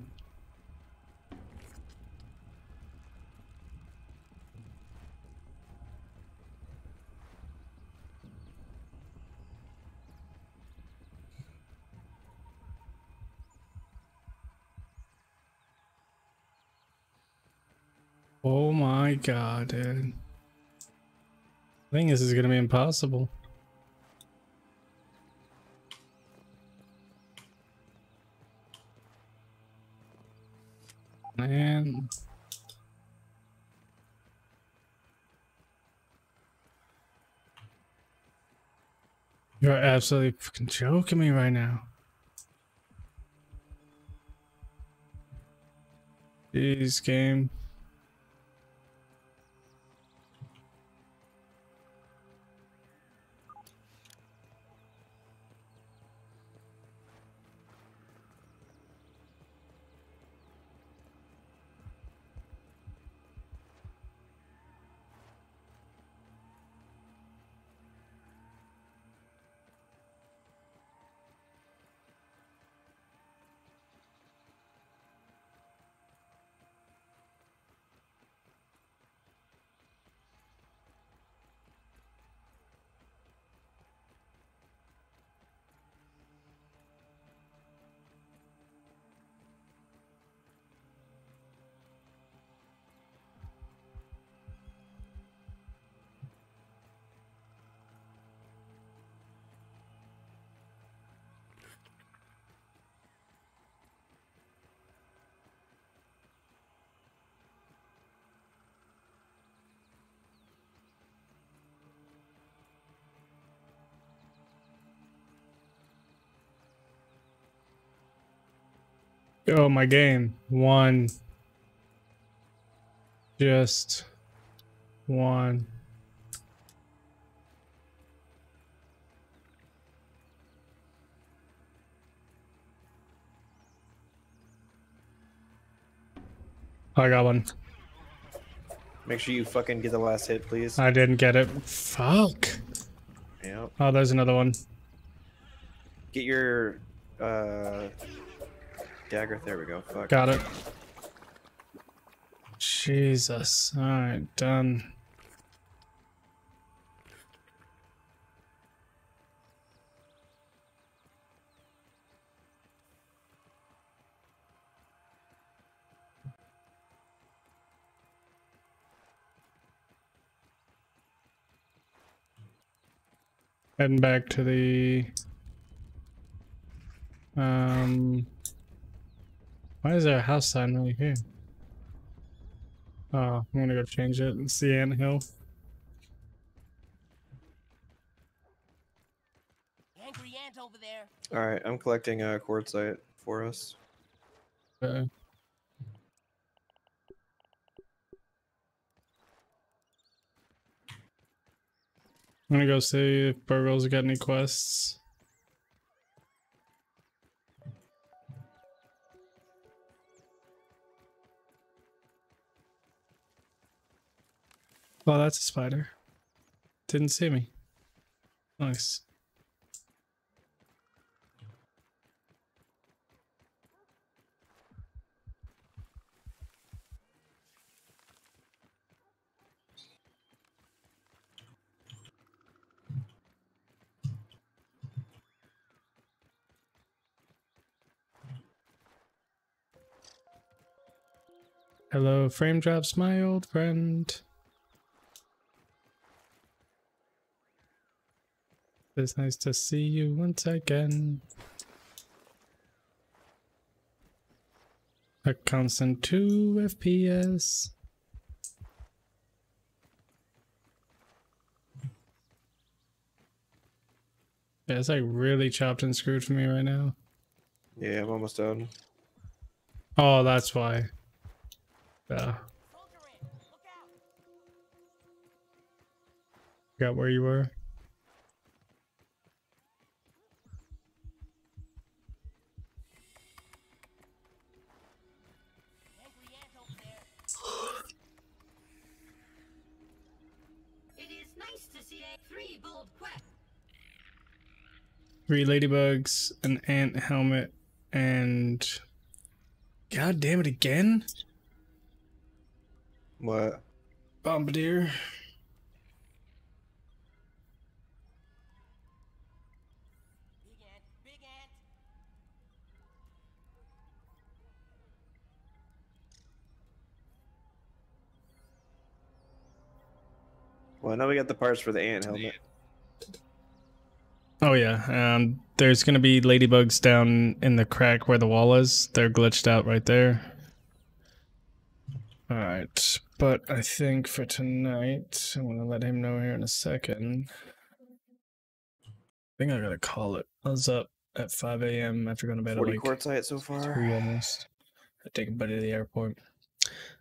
Oh my god, dude. I think this is gonna be impossible. Man. You're absolutely fucking joking me right now. Jeez, game. Oh, my game. One. Just one. I got one. Make sure you fucking get the last hit, please. I didn't get it. Fuck. Yep. Oh, there's another one. Get your uh dagger. There we go. Fuck. Got it. Jesus. Alright, done. Heading back to the um why is there a house sign right here? Oh, I'm gonna go change it. and see ant hill. Angry ant over there. All right, I'm collecting a quartzite for us. Okay. I'm gonna go see if BURG.L's got any quests. Oh, that's a spider. Didn't see me. Nice. Hello, frame drops, my old friend. It's nice to see you once again. A constant 2 FPS. Yeah, it's like really chopped and screwed for me right now. Yeah, I'm almost done. Oh, that's why. Yeah. Got where you were? Three ladybugs, an ant helmet, and. God damn it again? What? Bombardier. Well, now we got the parts for the ant helmet. Oh yeah, um, there's gonna be ladybugs down in the crack where the wall is. They're glitched out right there. All right, but I think for tonight, I'm gonna let him know here in a second. I think I gotta call it. I was up at 5 a.m. after going to bed at 40 like quartzite so far. two almost. I take a buddy to the airport.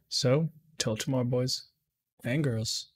So till tomorrow, boys and girls.